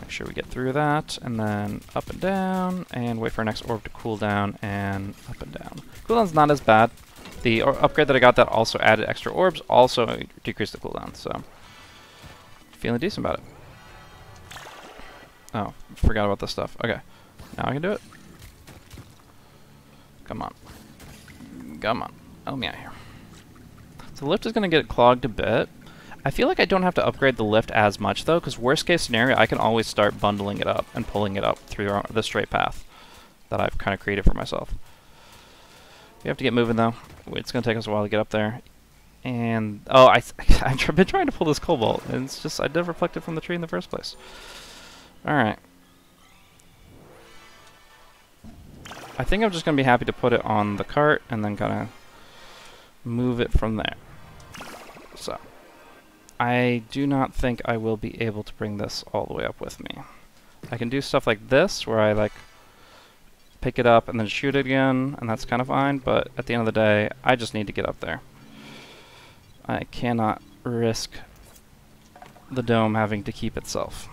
Make sure we get through that, and then up and down, and wait for our next orb to cool down, and up and down. Cooldown's not as bad. The upgrade that I got that also added extra orbs also decreased the cooldown, so feeling decent about it. Oh, forgot about this stuff. Okay, now I can do it. Come on. Come on. Help me out here. So the lift is going to get clogged a bit. I feel like I don't have to upgrade the lift as much, though, because worst case scenario, I can always start bundling it up and pulling it up through the straight path that I've kind of created for myself. We have to get moving, though. It's going to take us a while to get up there. And, oh, I, I've been trying to pull this cobalt, and it's just, I never plucked it from the tree in the first place. Alright. I think I'm just going to be happy to put it on the cart, and then kind of move it from there. So, I do not think I will be able to bring this all the way up with me. I can do stuff like this, where I like pick it up and then shoot it again, and that's kind of fine, but at the end of the day, I just need to get up there. I cannot risk the dome having to keep itself.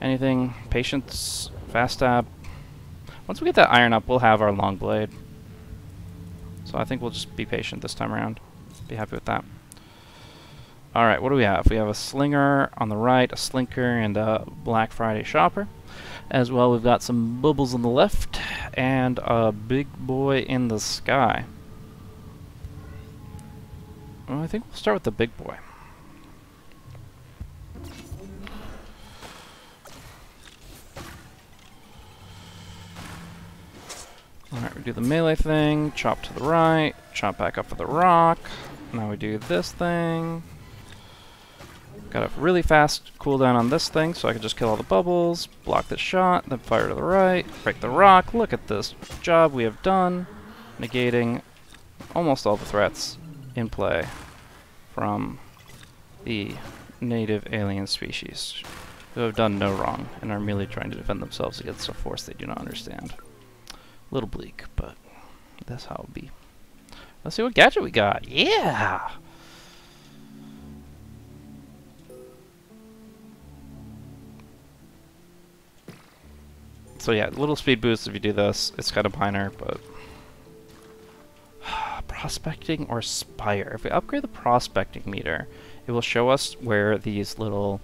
Anything? Patience? Fast stab? Once we get that iron up, we'll have our long blade. So I think we'll just be patient this time around. Be happy with that. Alright, what do we have? We have a slinger on the right, a slinker, and a Black Friday shopper. As well, we've got some bubbles on the left, and a big boy in the sky. Well, I think we'll start with the big boy. Alright, we do the melee thing, chop to the right, chop back up for the rock. Now we do this thing. Got a really fast cooldown on this thing, so I can just kill all the bubbles, block the shot, then fire to the right, break the rock. Look at this job we have done, negating almost all the threats in play from the native alien species, who have done no wrong and are merely trying to defend themselves against a force they do not understand. A little bleak, but that's how it be. Let's see what gadget we got. Yeah! So yeah, little speed boost if you do this. It's kind of minor, but... prospecting or Spire? If we upgrade the prospecting meter, it will show us where these little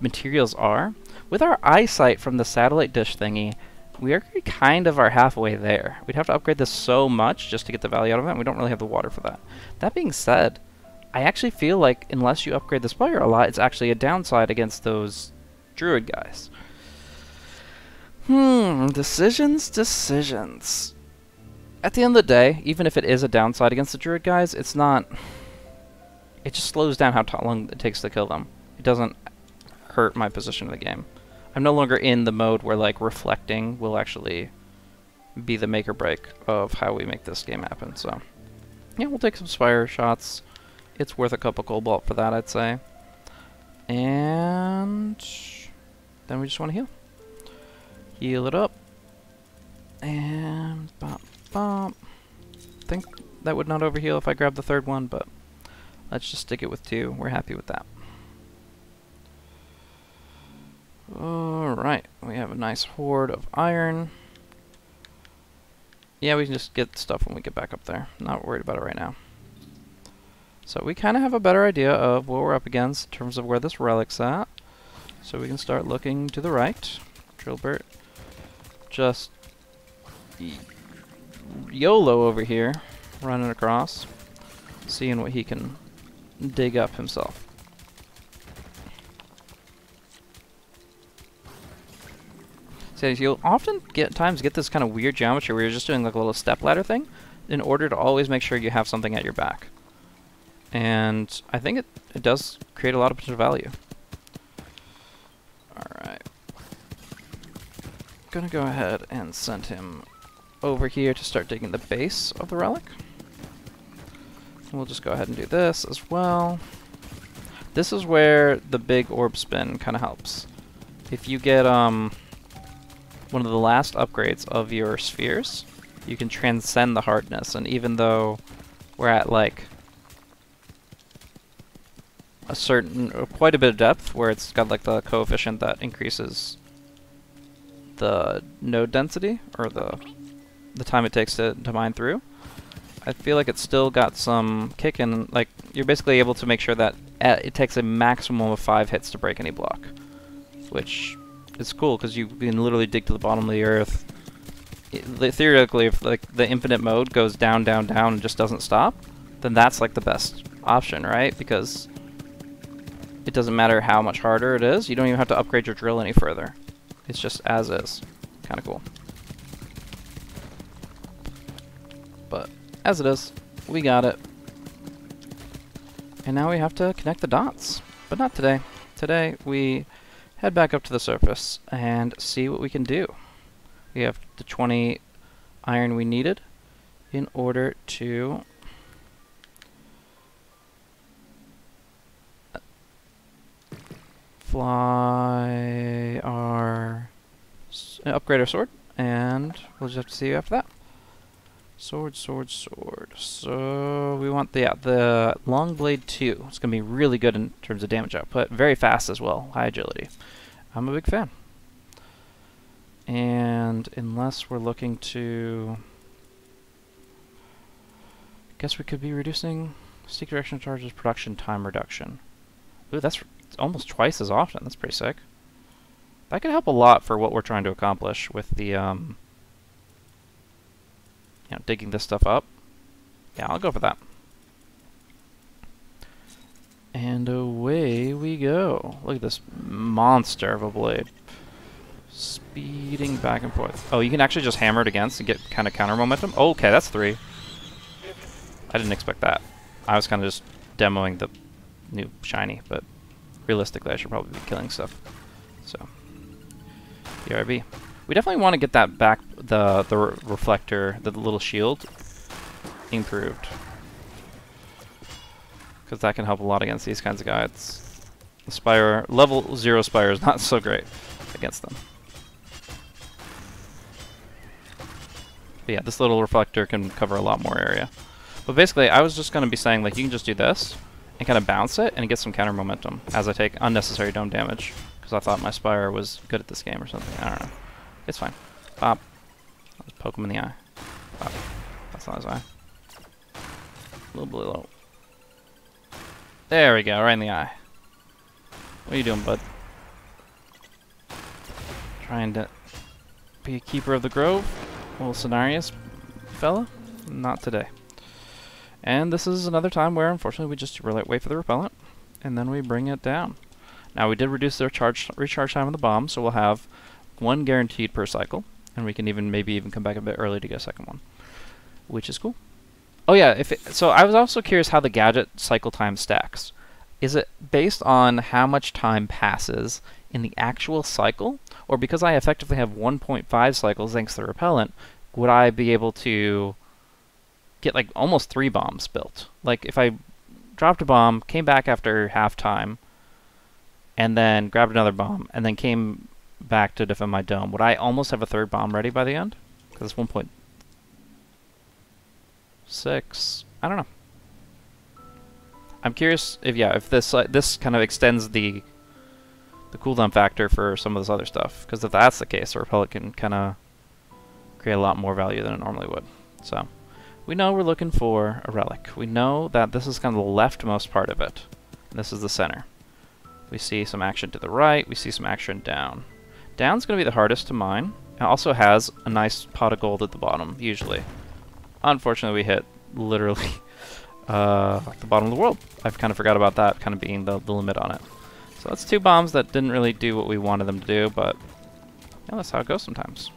materials are. With our eyesight from the satellite dish thingy, we are kind of are halfway there. We'd have to upgrade this so much just to get the value out of it, and we don't really have the water for that. That being said, I actually feel like unless you upgrade the Spire a lot, it's actually a downside against those Druid guys. Hmm, decisions, decisions. At the end of the day, even if it is a downside against the Druid guys, it's not... It just slows down how long it takes to kill them. It doesn't hurt my position in the game. I'm no longer in the mode where like reflecting will actually be the make or break of how we make this game happen. So yeah, we'll take some Spire shots. It's worth a couple cobalt for that, I'd say. And then we just want to heal. Heal it up. And bop, bop. think that would not overheal if I grabbed the third one, but let's just stick it with two. We're happy with that. Alright, we have a nice hoard of iron. Yeah, we can just get stuff when we get back up there. Not worried about it right now. So we kind of have a better idea of what we're up against in terms of where this relic's at. So we can start looking to the right. Drillbert just YOLO over here, running across, seeing what he can dig up himself. So you'll often get times get this kind of weird geometry where you're just doing like a little step ladder thing in order to always make sure you have something at your back. And I think it, it does create a lot of potential value. Alright. Gonna go ahead and send him over here to start digging the base of the relic. We'll just go ahead and do this as well. This is where the big orb spin kind of helps. If you get um, one of the last upgrades of your spheres, you can transcend the hardness, and even though we're at like a certain, uh, quite a bit of depth, where it's got like the coefficient that increases the node density, or the the time it takes to, to mine through, I feel like it's still got some kick in, like, you're basically able to make sure that eh, it takes a maximum of five hits to break any block, which is cool, because you can literally dig to the bottom of the earth. It, theoretically, if like the infinite mode goes down, down, down, and just doesn't stop, then that's like the best option, right? Because it doesn't matter how much harder it is. You don't even have to upgrade your drill any further. It's just as is. Kind of cool. As it is, we got it. And now we have to connect the dots. But not today. Today we head back up to the surface and see what we can do. We have the 20 iron we needed in order to uh, fly our upgrade our sword, and we'll just have to see you after that. Sword, sword, sword. So we want the yeah, the long blade two. It's gonna be really good in terms of damage output. Very fast as well. High agility. I'm a big fan. And unless we're looking to, I guess we could be reducing stick direction charges production time reduction. Ooh, that's almost twice as often. That's pretty sick. That could help a lot for what we're trying to accomplish with the, um, you know, digging this stuff up. Yeah, I'll go for that. And away we go. Look at this monster of a blade. Speeding back and forth. Oh, you can actually just hammer it against and get kind of counter momentum? Okay, that's three. I didn't expect that. I was kind of just demoing the new shiny, but realistically I should probably be killing stuff. So, BRB. We definitely want to get that back, the, the re reflector, the little shield, improved. Because that can help a lot against these kinds of guys. The Spire, level 0 Spire is not so great against them. But yeah, this little reflector can cover a lot more area. But basically, I was just going to be saying, like, you can just do this, and kind of bounce it, and get some counter momentum as I take unnecessary dome damage. Because I thought my Spire was good at this game or something. I don't know. It's fine. Pop. Just poke him in the eye. Pop. That's not his eye. A little below. There we go, right in the eye. What are you doing, bud? Trying to be a keeper of the grove? Little Cenarius fella? Not today. And this is another time where, unfortunately, we just wait for the repellent, and then we bring it down. Now, we did reduce the recharge, recharge time of the bomb, so we'll have one guaranteed per cycle, and we can even maybe even come back a bit early to get a second one, which is cool. Oh yeah, if it, so I was also curious how the gadget cycle time stacks. Is it based on how much time passes in the actual cycle, or because I effectively have 1.5 cycles thanks to the repellent, would I be able to get like almost three bombs built. Like if I dropped a bomb, came back after half time, and then grabbed another bomb, and then came back to defend my dome, would I almost have a third bomb ready by the end? Because it's 1.6. I don't know. I'm curious if yeah, if this uh, this kind of extends the the cooldown factor for some of this other stuff. Because if that's the case, the repellent can kind of create a lot more value than it normally would. So we know we're looking for a relic. We know that this is kind of the leftmost part of it. This is the center. We see some action to the right. We see some action down. Down's going to be the hardest to mine. It also has a nice pot of gold at the bottom, usually. Unfortunately, we hit literally uh, the bottom of the world. I've kind of forgot about that kind of being the, the limit on it. So that's two bombs that didn't really do what we wanted them to do, but yeah, that's how it goes sometimes.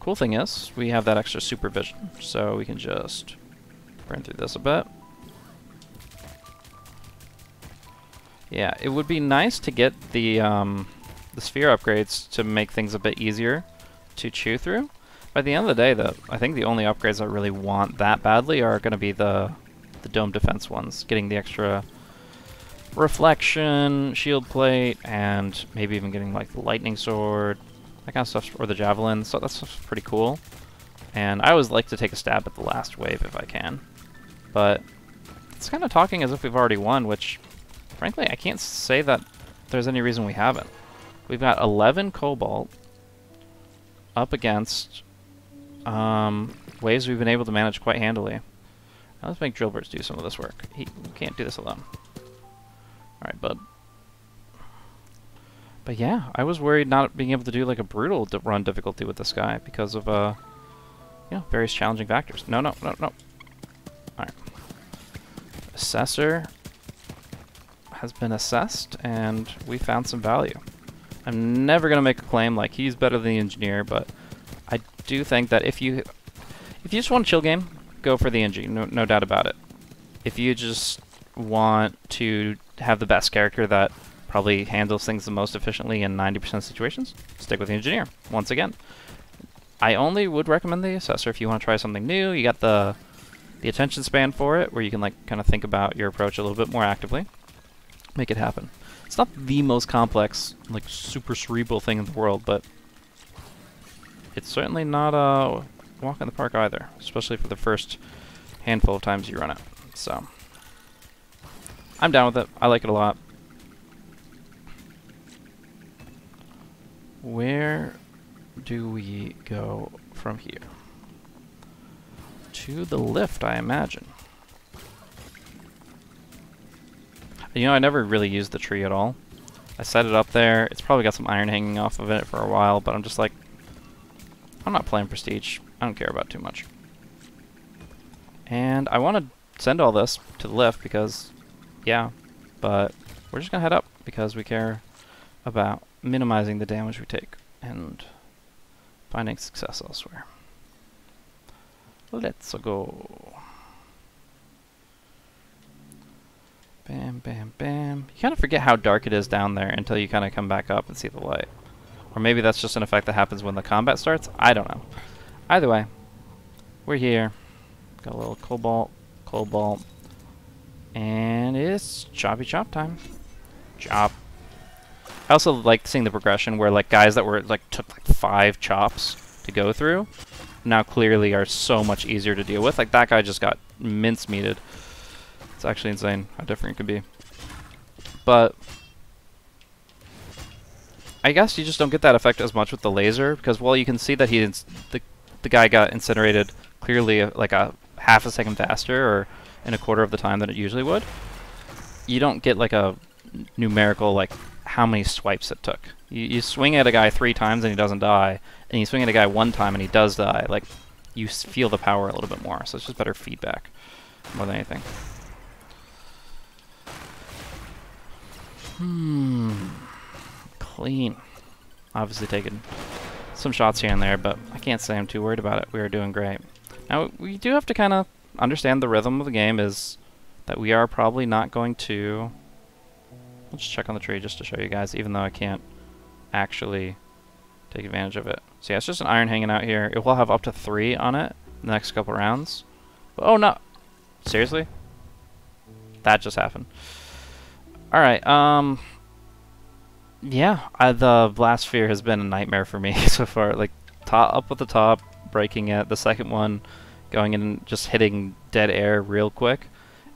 Cool thing is, we have that extra supervision, so we can just burn through this a bit. Yeah, it would be nice to get the um, the sphere upgrades to make things a bit easier to chew through. By the end of the day, though, I think the only upgrades I really want that badly are going to be the the dome defense ones, getting the extra reflection, shield plate, and maybe even getting like the lightning sword, that kind of stuff, or the javelin. So that's pretty cool. And I always like to take a stab at the last wave if I can, but it's kind of talking as if we've already won, which Frankly, I can't say that there's any reason we haven't. We've got 11 Cobalt up against um, waves we've been able to manage quite handily. Now let's make Drillbert's do some of this work. He can't do this alone. Alright, bud. But yeah, I was worried not being able to do like a brutal run difficulty with this guy because of, uh, you know, various challenging factors. No, no, no, no. Alright. Assessor has been assessed, and we found some value. I'm never going to make a claim like he's better than the engineer, but I do think that if you if you just want a chill game, go for the engie, no, no doubt about it. If you just want to have the best character that probably handles things the most efficiently in 90% of situations, stick with the engineer. Once again, I only would recommend the assessor if you want to try something new. You got the the attention span for it, where you can like kind of think about your approach a little bit more actively make it happen. It's not the most complex, like super cerebral thing in the world, but it's certainly not a walk in the park either, especially for the first handful of times you run it. So I'm down with it. I like it a lot. Where do we go from here? To the lift, I imagine. You know, I never really used the tree at all. I set it up there. It's probably got some iron hanging off of it for a while, but I'm just like, I'm not playing Prestige. I don't care about too much. And I want to send all this to the lift because, yeah, but we're just going to head up because we care about minimizing the damage we take and finding success elsewhere. Let's go. Bam, bam, bam. You kind of forget how dark it is down there until you kind of come back up and see the light. Or maybe that's just an effect that happens when the combat starts. I don't know. Either way, we're here. Got a little cobalt, cobalt. And it's choppy chop time. Chop. I also like seeing the progression where like guys that were like took like five chops to go through now clearly are so much easier to deal with. Like that guy just got mincemeated. It's actually insane how different it could be. But I guess you just don't get that effect as much with the laser because while you can see that he the the guy got incinerated clearly uh, like a half a second faster or in a quarter of the time than it usually would, you don't get like a numerical like how many swipes it took. You, you swing at a guy three times and he doesn't die, and you swing at a guy one time and he does die. Like you feel the power a little bit more, so it's just better feedback more than anything. Hmm. Clean. Obviously taking some shots here and there, but I can't say I'm too worried about it. We are doing great. Now, we do have to kind of understand the rhythm of the game is that we are probably not going to... Let's check on the tree just to show you guys, even though I can't actually take advantage of it. So yeah, it's just an iron hanging out here. It will have up to three on it the next couple rounds. Oh, no! Seriously? That just happened. Alright, um... Yeah, I, the blast sphere has been a nightmare for me so far. Like, top, up at the top, breaking it. The second one, going in just hitting dead air real quick.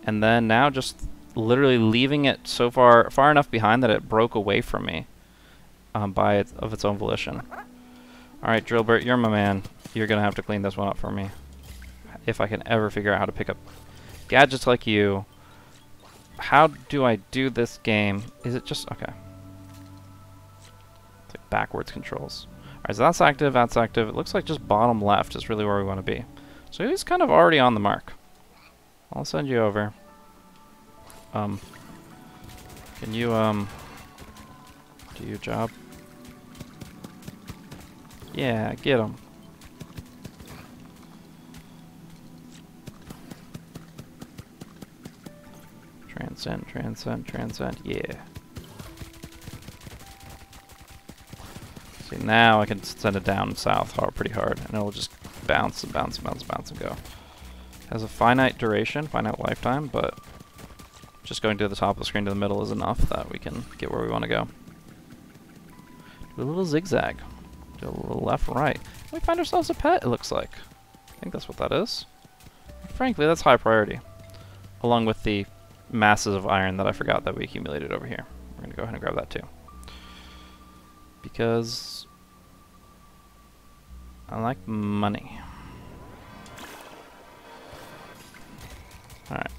And then now just literally leaving it so far far enough behind that it broke away from me um, by it, of its own volition. Alright, Drillbert, you're my man. You're to have to clean this one up for me. If I can ever figure out how to pick up gadgets like you. How do I do this game? Is it just... Okay. It's like backwards controls. Alright, so that's active, that's active. It looks like just bottom left is really where we want to be. So he's kind of already on the mark. I'll send you over. Um, can you, um, do your job? Yeah, get him. Transcend, transcend, transcend, yeah. See, now I can send it down south hard, pretty hard, and it'll just bounce and bounce and bounce and bounce and go. Has a finite duration, finite lifetime, but just going to the top of the screen to the middle is enough that we can get where we want to go. Do a little zigzag. Do a little left, right. We find ourselves a pet, it looks like. I think that's what that is. Frankly, that's high priority. Along with the masses of iron that I forgot that we accumulated over here. We're going to go ahead and grab that too. Because I like money. Alright.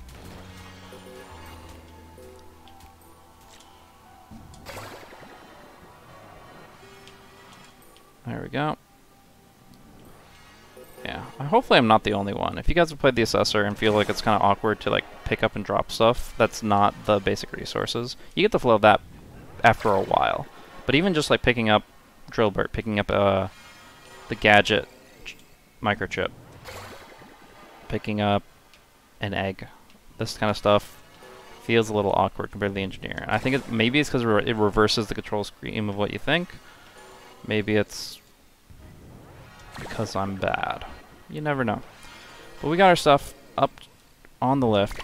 There we go. Yeah, hopefully I'm not the only one. If you guys have played the Assessor and feel like it's kind of awkward to like pick up and drop stuff, that's not the basic resources. You get the flow of that after a while. But even just like picking up Drillbert, picking up uh, the gadget microchip, picking up an egg, this kind of stuff feels a little awkward compared to the engineer. I think it, maybe it's because it reverses the control scheme of what you think. Maybe it's because I'm bad. You never know. But we got our stuff up on the lift.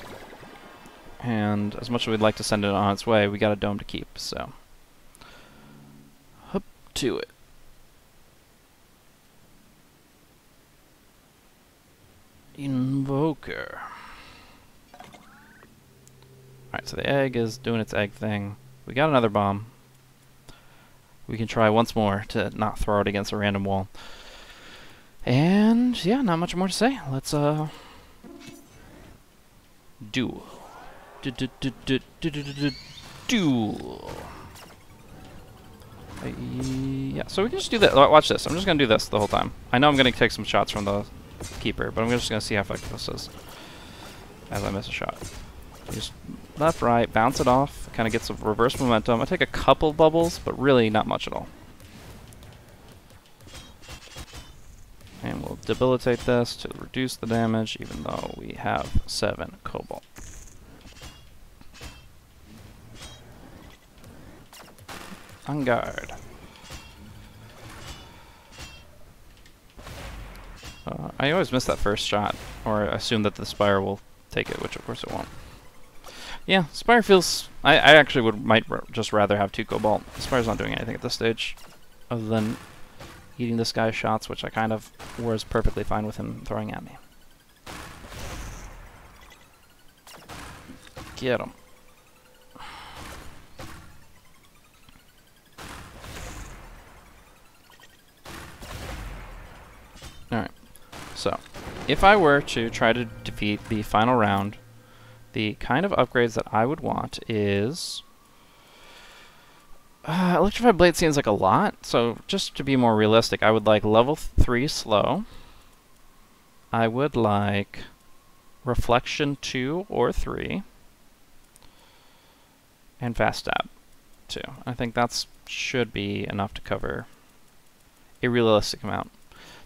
And as much as we'd like to send it on its way, we got a dome to keep, so. Up to it. Invoker. Alright, so the egg is doing its egg thing. We got another bomb. We can try once more to not throw it against a random wall. And yeah, not much more to say. Let's uh duel. Duel. Yeah, so we can just do that. Watch this. I'm just gonna do this the whole time. I know I'm gonna take some shots from the keeper, but I'm just gonna see how effective this is as I miss a shot. Just left, right, bounce it off, kind of get some reverse momentum. I take a couple bubbles, but really not much at all. And we'll debilitate this to reduce the damage, even though we have 7 cobalt. On guard. Uh, I always miss that first shot, or assume that the Spire will take it, which of course it won't. Yeah, Spire feels... I, I actually would might just rather have two Cobalt. Spire's not doing anything at this stage, other than eating this guy's shots, which I kind of was perfectly fine with him throwing at me. Get him. Alright, so, if I were to try to defeat the final round, the kind of upgrades that I would want is... Uh, Electrified Blade seems like a lot, so just to be more realistic, I would like level 3 slow. I would like Reflection 2 or 3. And Fast Stab 2. I think that should be enough to cover a realistic amount.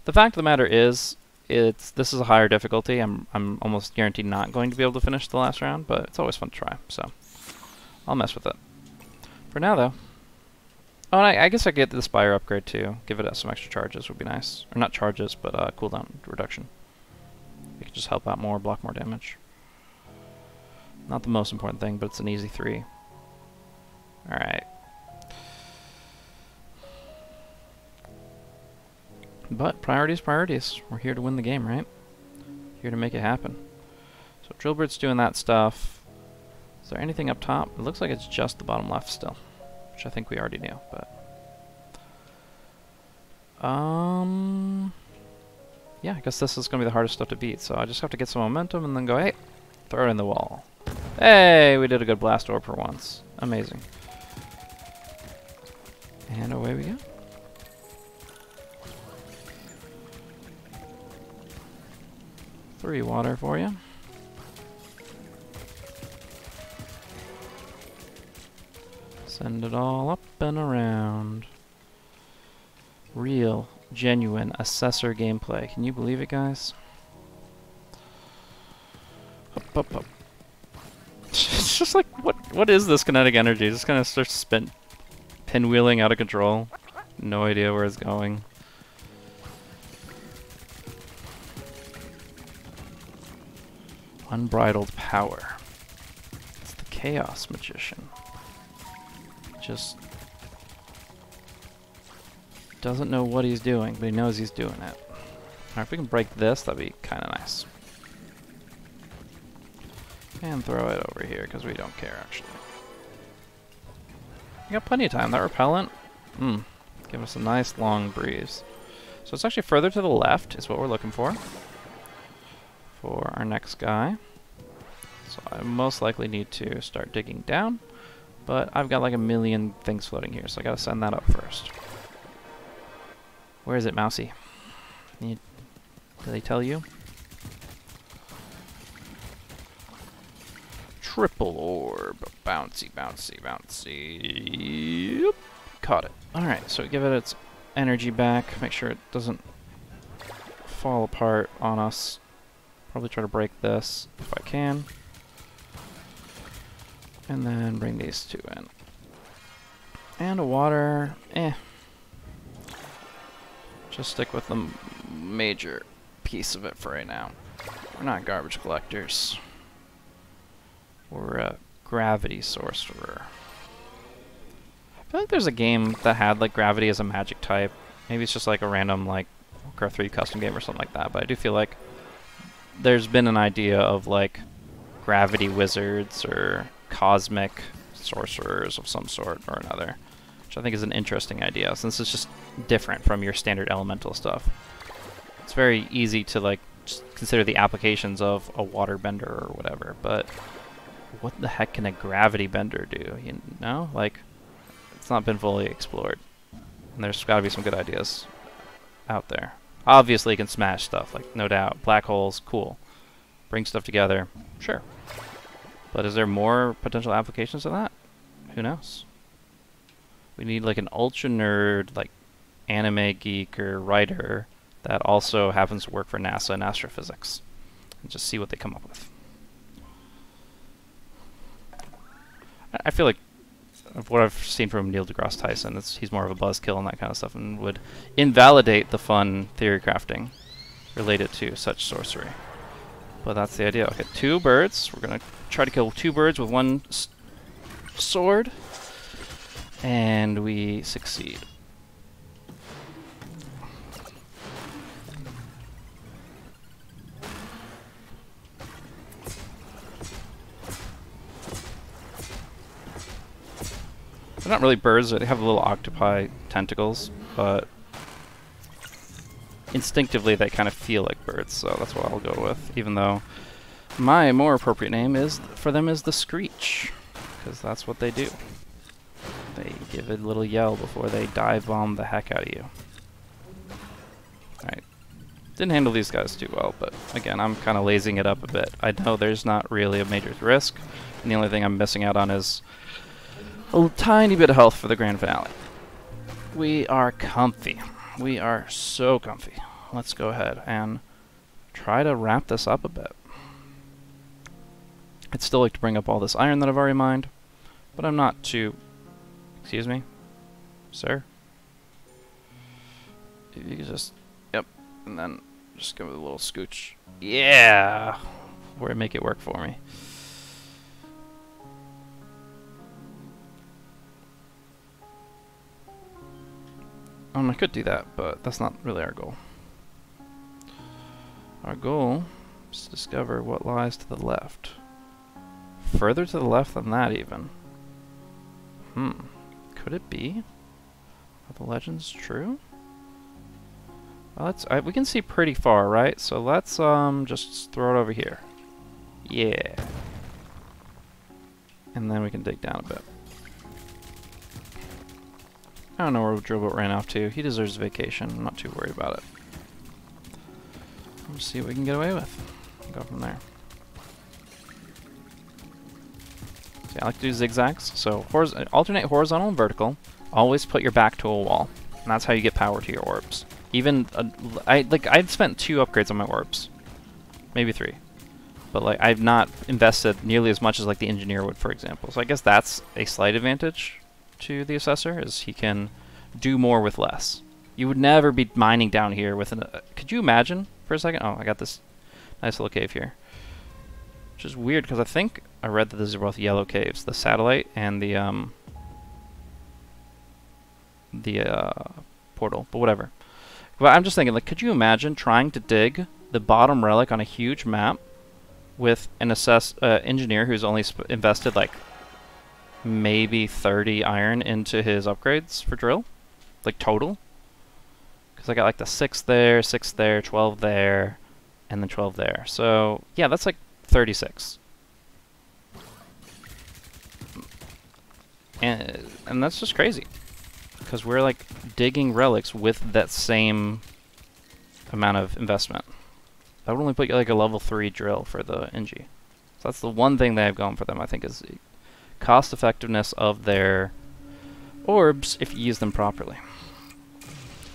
The fact of the matter is, it's this is a higher difficulty. I'm I'm almost guaranteed not going to be able to finish the last round, but it's always fun to try. So I'll mess with it. For now, though. Oh, and I, I guess I get the Spire upgrade too. Give it some extra charges would be nice. Or not charges, but uh, cooldown reduction. It could just help out more, block more damage. Not the most important thing, but it's an easy three. Alright. But priorities, priorities. We're here to win the game, right? Here to make it happen. So Drillbert's doing that stuff. Is there anything up top? It looks like it's just the bottom left still. Which I think we already knew, but... Um... Yeah, I guess this is going to be the hardest stuff to beat, so I just have to get some momentum and then go, hey, throw it in the wall. Hey, we did a good blast orb for once. Amazing. And away we go. Three water for you. Send it all up and around. Real, genuine assessor gameplay. Can you believe it, guys? Up, up, up. it's just like, what? what is this kinetic energy? Just kind of starts spin, pinwheeling out of control. No idea where it's going. Unbridled power. It's the Chaos Magician. Just doesn't know what he's doing, but he knows he's doing it. Alright, if we can break this, that'd be kind of nice. And throw it over here, because we don't care, actually. We got plenty of time. That repellent, hmm, give us a nice long breeze. So it's actually further to the left is what we're looking for. For our next guy. So I most likely need to start digging down. But I've got like a million things floating here, so I gotta send that up first. Where is it, Mousy? Need, did they tell you? Triple orb. Bouncy, bouncy, bouncy. Yep. Caught it. Alright, so give it its energy back. Make sure it doesn't fall apart on us. Probably try to break this if I can. And then bring these two in. And a water, eh. Just stick with the major piece of it for right now. We're not garbage collectors. We're a gravity sorcerer. I feel like there's a game that had like gravity as a magic type. Maybe it's just like a random like Warcraft 3 custom game or something like that, but I do feel like there's been an idea of like gravity wizards or cosmic sorcerers of some sort or another, which I think is an interesting idea since it's just different from your standard elemental stuff. It's very easy to like consider the applications of a water bender or whatever, but what the heck can a gravity bender do? You know, like it's not been fully explored, and there's got to be some good ideas out there. Obviously, can smash stuff, like no doubt. Black holes, cool. Bring stuff together, sure. But is there more potential applications of that? Who knows? We need like an ultra nerd, like anime geek or writer that also happens to work for NASA and astrophysics. And just see what they come up with. I feel like what I've seen from Neil deGrasse Tyson, he's more of a buzzkill and that kind of stuff, and would invalidate the fun theory crafting related to such sorcery. But that's the idea. Okay, two birds. We're gonna try to kill two birds with one sword, and we succeed. They're not really birds, they have little octopi tentacles, but instinctively they kind of feel like birds, so that's what I'll go with, even though my more appropriate name is for them is the Screech, because that's what they do. They give a little yell before they dive bomb the heck out of you. Alright. Didn't handle these guys too well, but again, I'm kind of lazing it up a bit. I know there's not really a major risk, and the only thing I'm missing out on is a tiny bit of health for the grand finale. We are comfy. We are so comfy. Let's go ahead and try to wrap this up a bit. I'd still like to bring up all this iron that I've already mined, but I'm not too... Excuse me? Sir? If you could just... Yep. And then just give it a little scooch. Yeah! Where make it work for me. Um, I could do that, but that's not really our goal. Our goal is to discover what lies to the left. Further to the left than that, even. Hmm. Could it be? Are the legends true? Well, let's, I, we can see pretty far, right? So let's um just throw it over here. Yeah. And then we can dig down a bit. I don't know where Drillbert ran off to. He deserves a vacation. I'm not too worried about it. Let's see what we can get away with. Go from there. I like to do zigzags. So alternate horizontal and vertical. Always put your back to a wall. And that's how you get power to your orbs. Even, uh, I like, I've spent two upgrades on my orbs. Maybe three. But like, I've not invested nearly as much as like the engineer would, for example. So I guess that's a slight advantage to the assessor, is he can do more with less. You would never be mining down here with an, uh, could you imagine for a second? Oh, I got this nice little cave here. Which is weird, because I think I read that these are both yellow caves. The satellite and the, um, the, uh, portal. But whatever. But I'm just thinking, like, could you imagine trying to dig the bottom relic on a huge map with an assess uh, engineer who's only invested, like, maybe 30 iron into his upgrades for drill? Like, total? Because I got, like, the 6 there, 6 there, 12 there, and then 12 there. So, yeah, that's, like, 36. And, and that's just crazy because we're like digging relics with that same amount of investment. That would only put like a level 3 drill for the engie. So that's the one thing they have going for them, I think, is cost effectiveness of their orbs if you use them properly.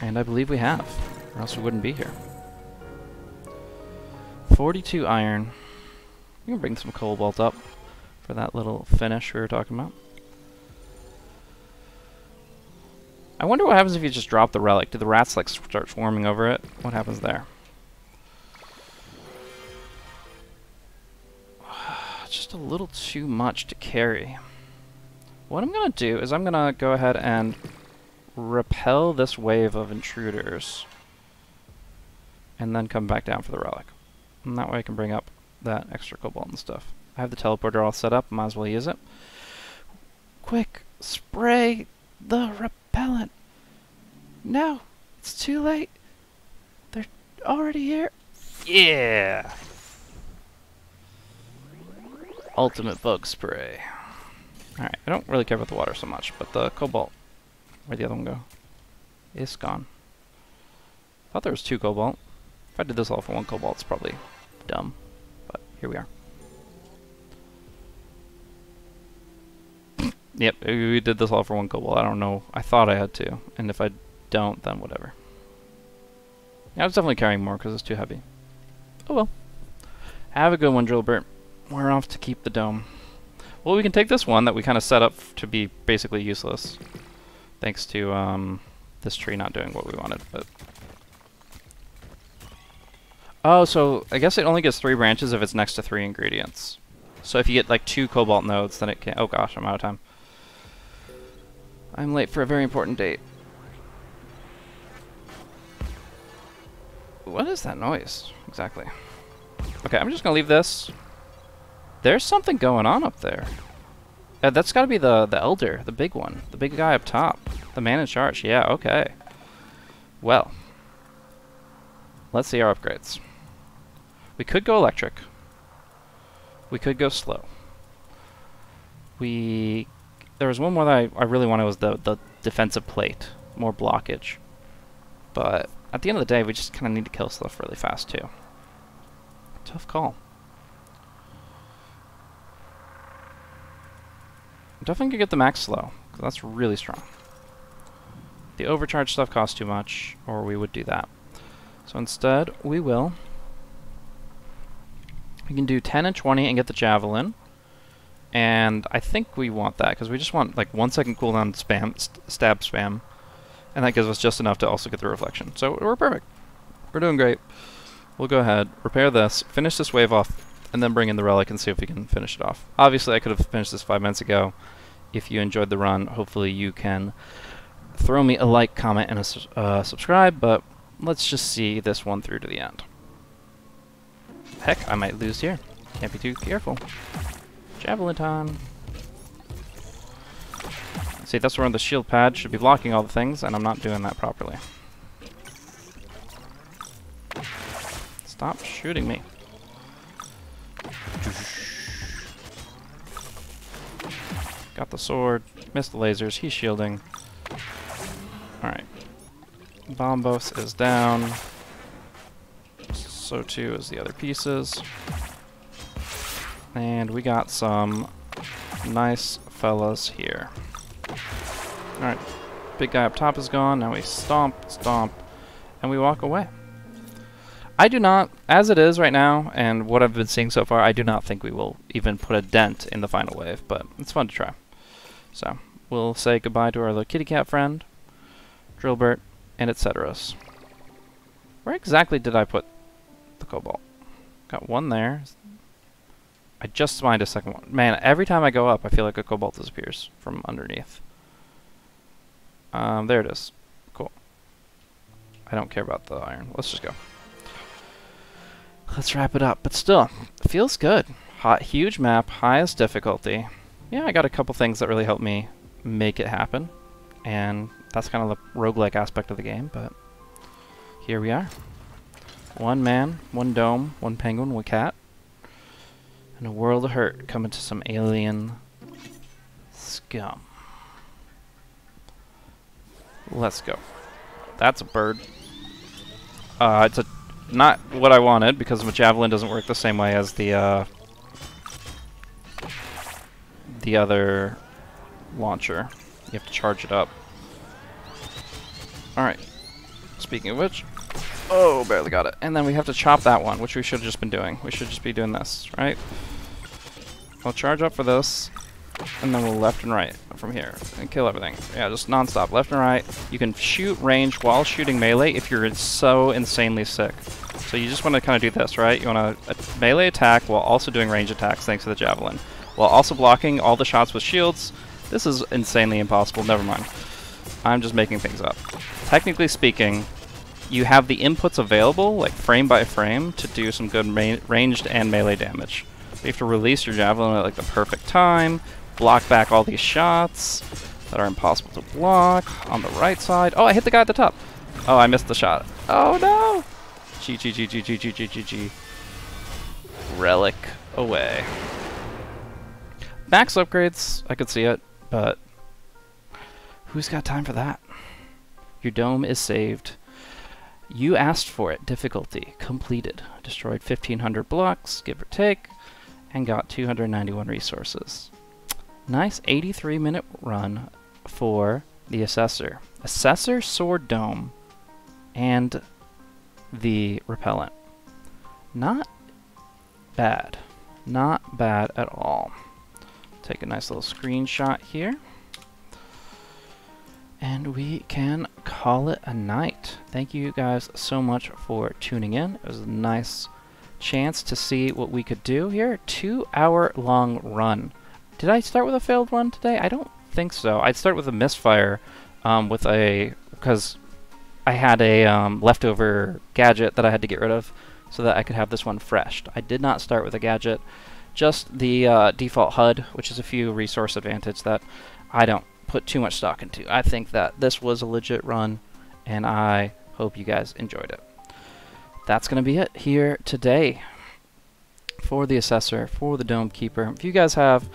And I believe we have, or else we wouldn't be here. 42 iron. We can bring some cobalt up for that little finish we were talking about. I wonder what happens if you just drop the relic. Do the rats like start swarming over it? What happens there? just a little too much to carry. What I'm going to do is I'm going to go ahead and repel this wave of intruders and then come back down for the relic. And that way I can bring up that extra cobalt and stuff. I have the teleporter all set up, might as well use it. Quick, spray the repellent. No, it's too late. They're already here. Yeah. Ultimate bug spray. Alright, I don't really care about the water so much, but the cobalt. Where'd the other one go? It's gone. thought there was two cobalt. If I did this all for one cobalt, it's probably dumb. Here we are. Yep, we did this all for one cobalt. I don't know. I thought I had to. And if I don't, then whatever. Yeah, I was definitely carrying more because it's too heavy. Oh well. Have a good one, Drillbert. We're off to keep the dome. Well, we can take this one that we kind of set up to be basically useless. Thanks to um, this tree not doing what we wanted, but... Oh, so I guess it only gets three branches if it's next to three ingredients. So if you get like two cobalt nodes, then it can... Oh gosh, I'm out of time. I'm late for a very important date. What is that noise, exactly? Okay, I'm just gonna leave this. There's something going on up there. Uh, that's gotta be the, the Elder, the big one. The big guy up top. The man in charge, yeah, okay. Well. Let's see our upgrades. We could go electric. We could go slow. We there was one more that I, I really wanted was the, the defensive plate. More blockage. But at the end of the day, we just kind of need to kill stuff really fast, too. Tough call. Definitely could get the max slow, because that's really strong. The overcharge stuff costs too much, or we would do that. So instead, we will... We can do 10 and 20 and get the Javelin. And I think we want that, because we just want like one second cooldown spam, st stab spam. And that gives us just enough to also get the reflection. So we're perfect. We're doing great. We'll go ahead, repair this, finish this wave off, and then bring in the relic and see if we can finish it off. Obviously, I could have finished this five minutes ago. If you enjoyed the run, hopefully you can throw me a like, comment, and a uh, subscribe, but let's just see this one through to the end. Heck, I might lose here. Can't be too careful. Javelin time. See, that's where the shield pad should be blocking all the things, and I'm not doing that properly. Stop shooting me. Got the sword. Missed the lasers. He's shielding. Alright. Bombos is down. So too is the other pieces. And we got some nice fellas here. Alright. Big guy up top is gone. Now we stomp, stomp, and we walk away. I do not, as it is right now, and what I've been seeing so far, I do not think we will even put a dent in the final wave, but it's fun to try. So, we'll say goodbye to our little kitty cat friend, Drillbert, and etc. Where exactly did I put the cobalt? Got one there. I just mined a second one. Man, every time I go up, I feel like a cobalt disappears from underneath. Um, there it is. Cool. I don't care about the iron. Let's just go. Let's wrap it up. But still, feels good. Hot, huge map, highest difficulty. Yeah, I got a couple things that really helped me make it happen. And that's kind of the roguelike aspect of the game, but here we are. One man, one dome, one penguin, one cat. And a world of hurt coming to some alien scum. Let's go. That's a bird. Uh, it's a not what I wanted, because my javelin doesn't work the same way as the, uh, the other launcher. You have to charge it up. Alright. Speaking of which... Oh, barely got it. And then we have to chop that one, which we should have just been doing. We should just be doing this, right? I'll charge up for this, and then we'll left and right from here and kill everything. Yeah, just non-stop, left and right. You can shoot range while shooting melee if you're so insanely sick. So you just want to kind of do this, right? You want to uh, melee attack while also doing range attacks thanks to the javelin. While also blocking all the shots with shields. This is insanely impossible, never mind. I'm just making things up. Technically speaking, you have the inputs available, like frame by frame, to do some good ranged and melee damage. You have to release your javelin at like the perfect time, block back all these shots that are impossible to block on the right side. Oh, I hit the guy at the top. Oh, I missed the shot. Oh no! G G G G G G G G G. Relic away. Max upgrades, I could see it, but who's got time for that? Your dome is saved. You asked for it. Difficulty completed. Destroyed 1500 blocks, give or take, and got 291 resources. Nice 83 minute run for the Assessor. Assessor, Sword Dome, and the Repellent. Not bad. Not bad at all. Take a nice little screenshot here. And we can call it a night. Thank you guys so much for tuning in. It was a nice chance to see what we could do here. Two hour long run. Did I start with a failed run today? I don't think so. I'd start with a misfire um, with a... because I had a um, leftover gadget that I had to get rid of so that I could have this one freshed. I did not start with a gadget, just the uh, default HUD, which is a few resource advantage that I don't put too much stock into. I think that this was a legit run, and I hope you guys enjoyed it. That's going to be it here today for the Assessor, for the Dome Keeper. If you guys have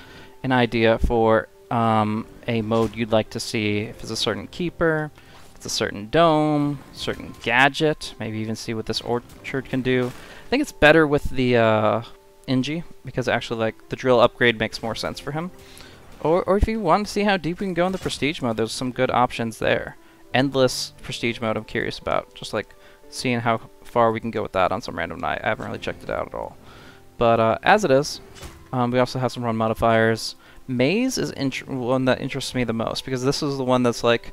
an idea for um, a mode you'd like to see, if it's a certain keeper, it's a certain dome, certain gadget, maybe even see what this orchard can do. I think it's better with the uh, because actually like the drill upgrade makes more sense for him. Or, or if you want to see how deep we can go in the prestige mode, there's some good options there. Endless prestige mode I'm curious about, just like seeing how far we can go with that on some random night. I haven't really checked it out at all. But uh, as it is, um, we also have some run modifiers. Maze is one that interests me the most because this is the one that's like,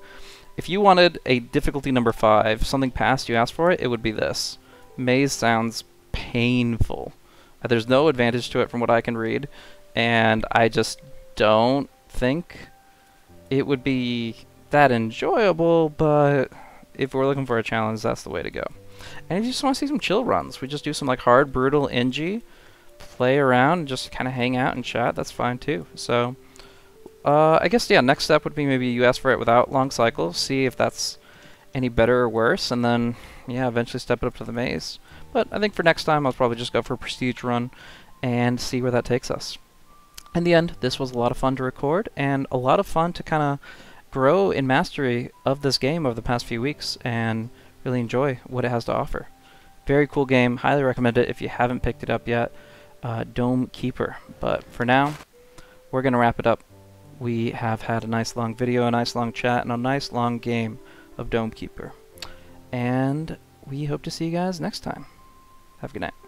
if you wanted a difficulty number 5, something past you asked for it, it would be this. Maze sounds painful. Uh, there's no advantage to it from what I can read, and I just don't think it would be that enjoyable, but if we're looking for a challenge, that's the way to go. And if you just want to see some chill runs, we just do some like hard, brutal, engie, play around, just kind of hang out and chat. That's fine too. So, uh, I guess yeah. Next step would be maybe you ask for it without long cycles, see if that's any better or worse, and then yeah, eventually step it up to the maze. But I think for next time, I'll probably just go for a prestige run and see where that takes us. In the end, this was a lot of fun to record and a lot of fun to kind of grow in mastery of this game over the past few weeks and really enjoy what it has to offer. Very cool game. Highly recommend it if you haven't picked it up yet. Uh, Dome Keeper. But for now, we're going to wrap it up. We have had a nice long video, a nice long chat, and a nice long game of Dome Keeper. And we hope to see you guys next time. Have a good night.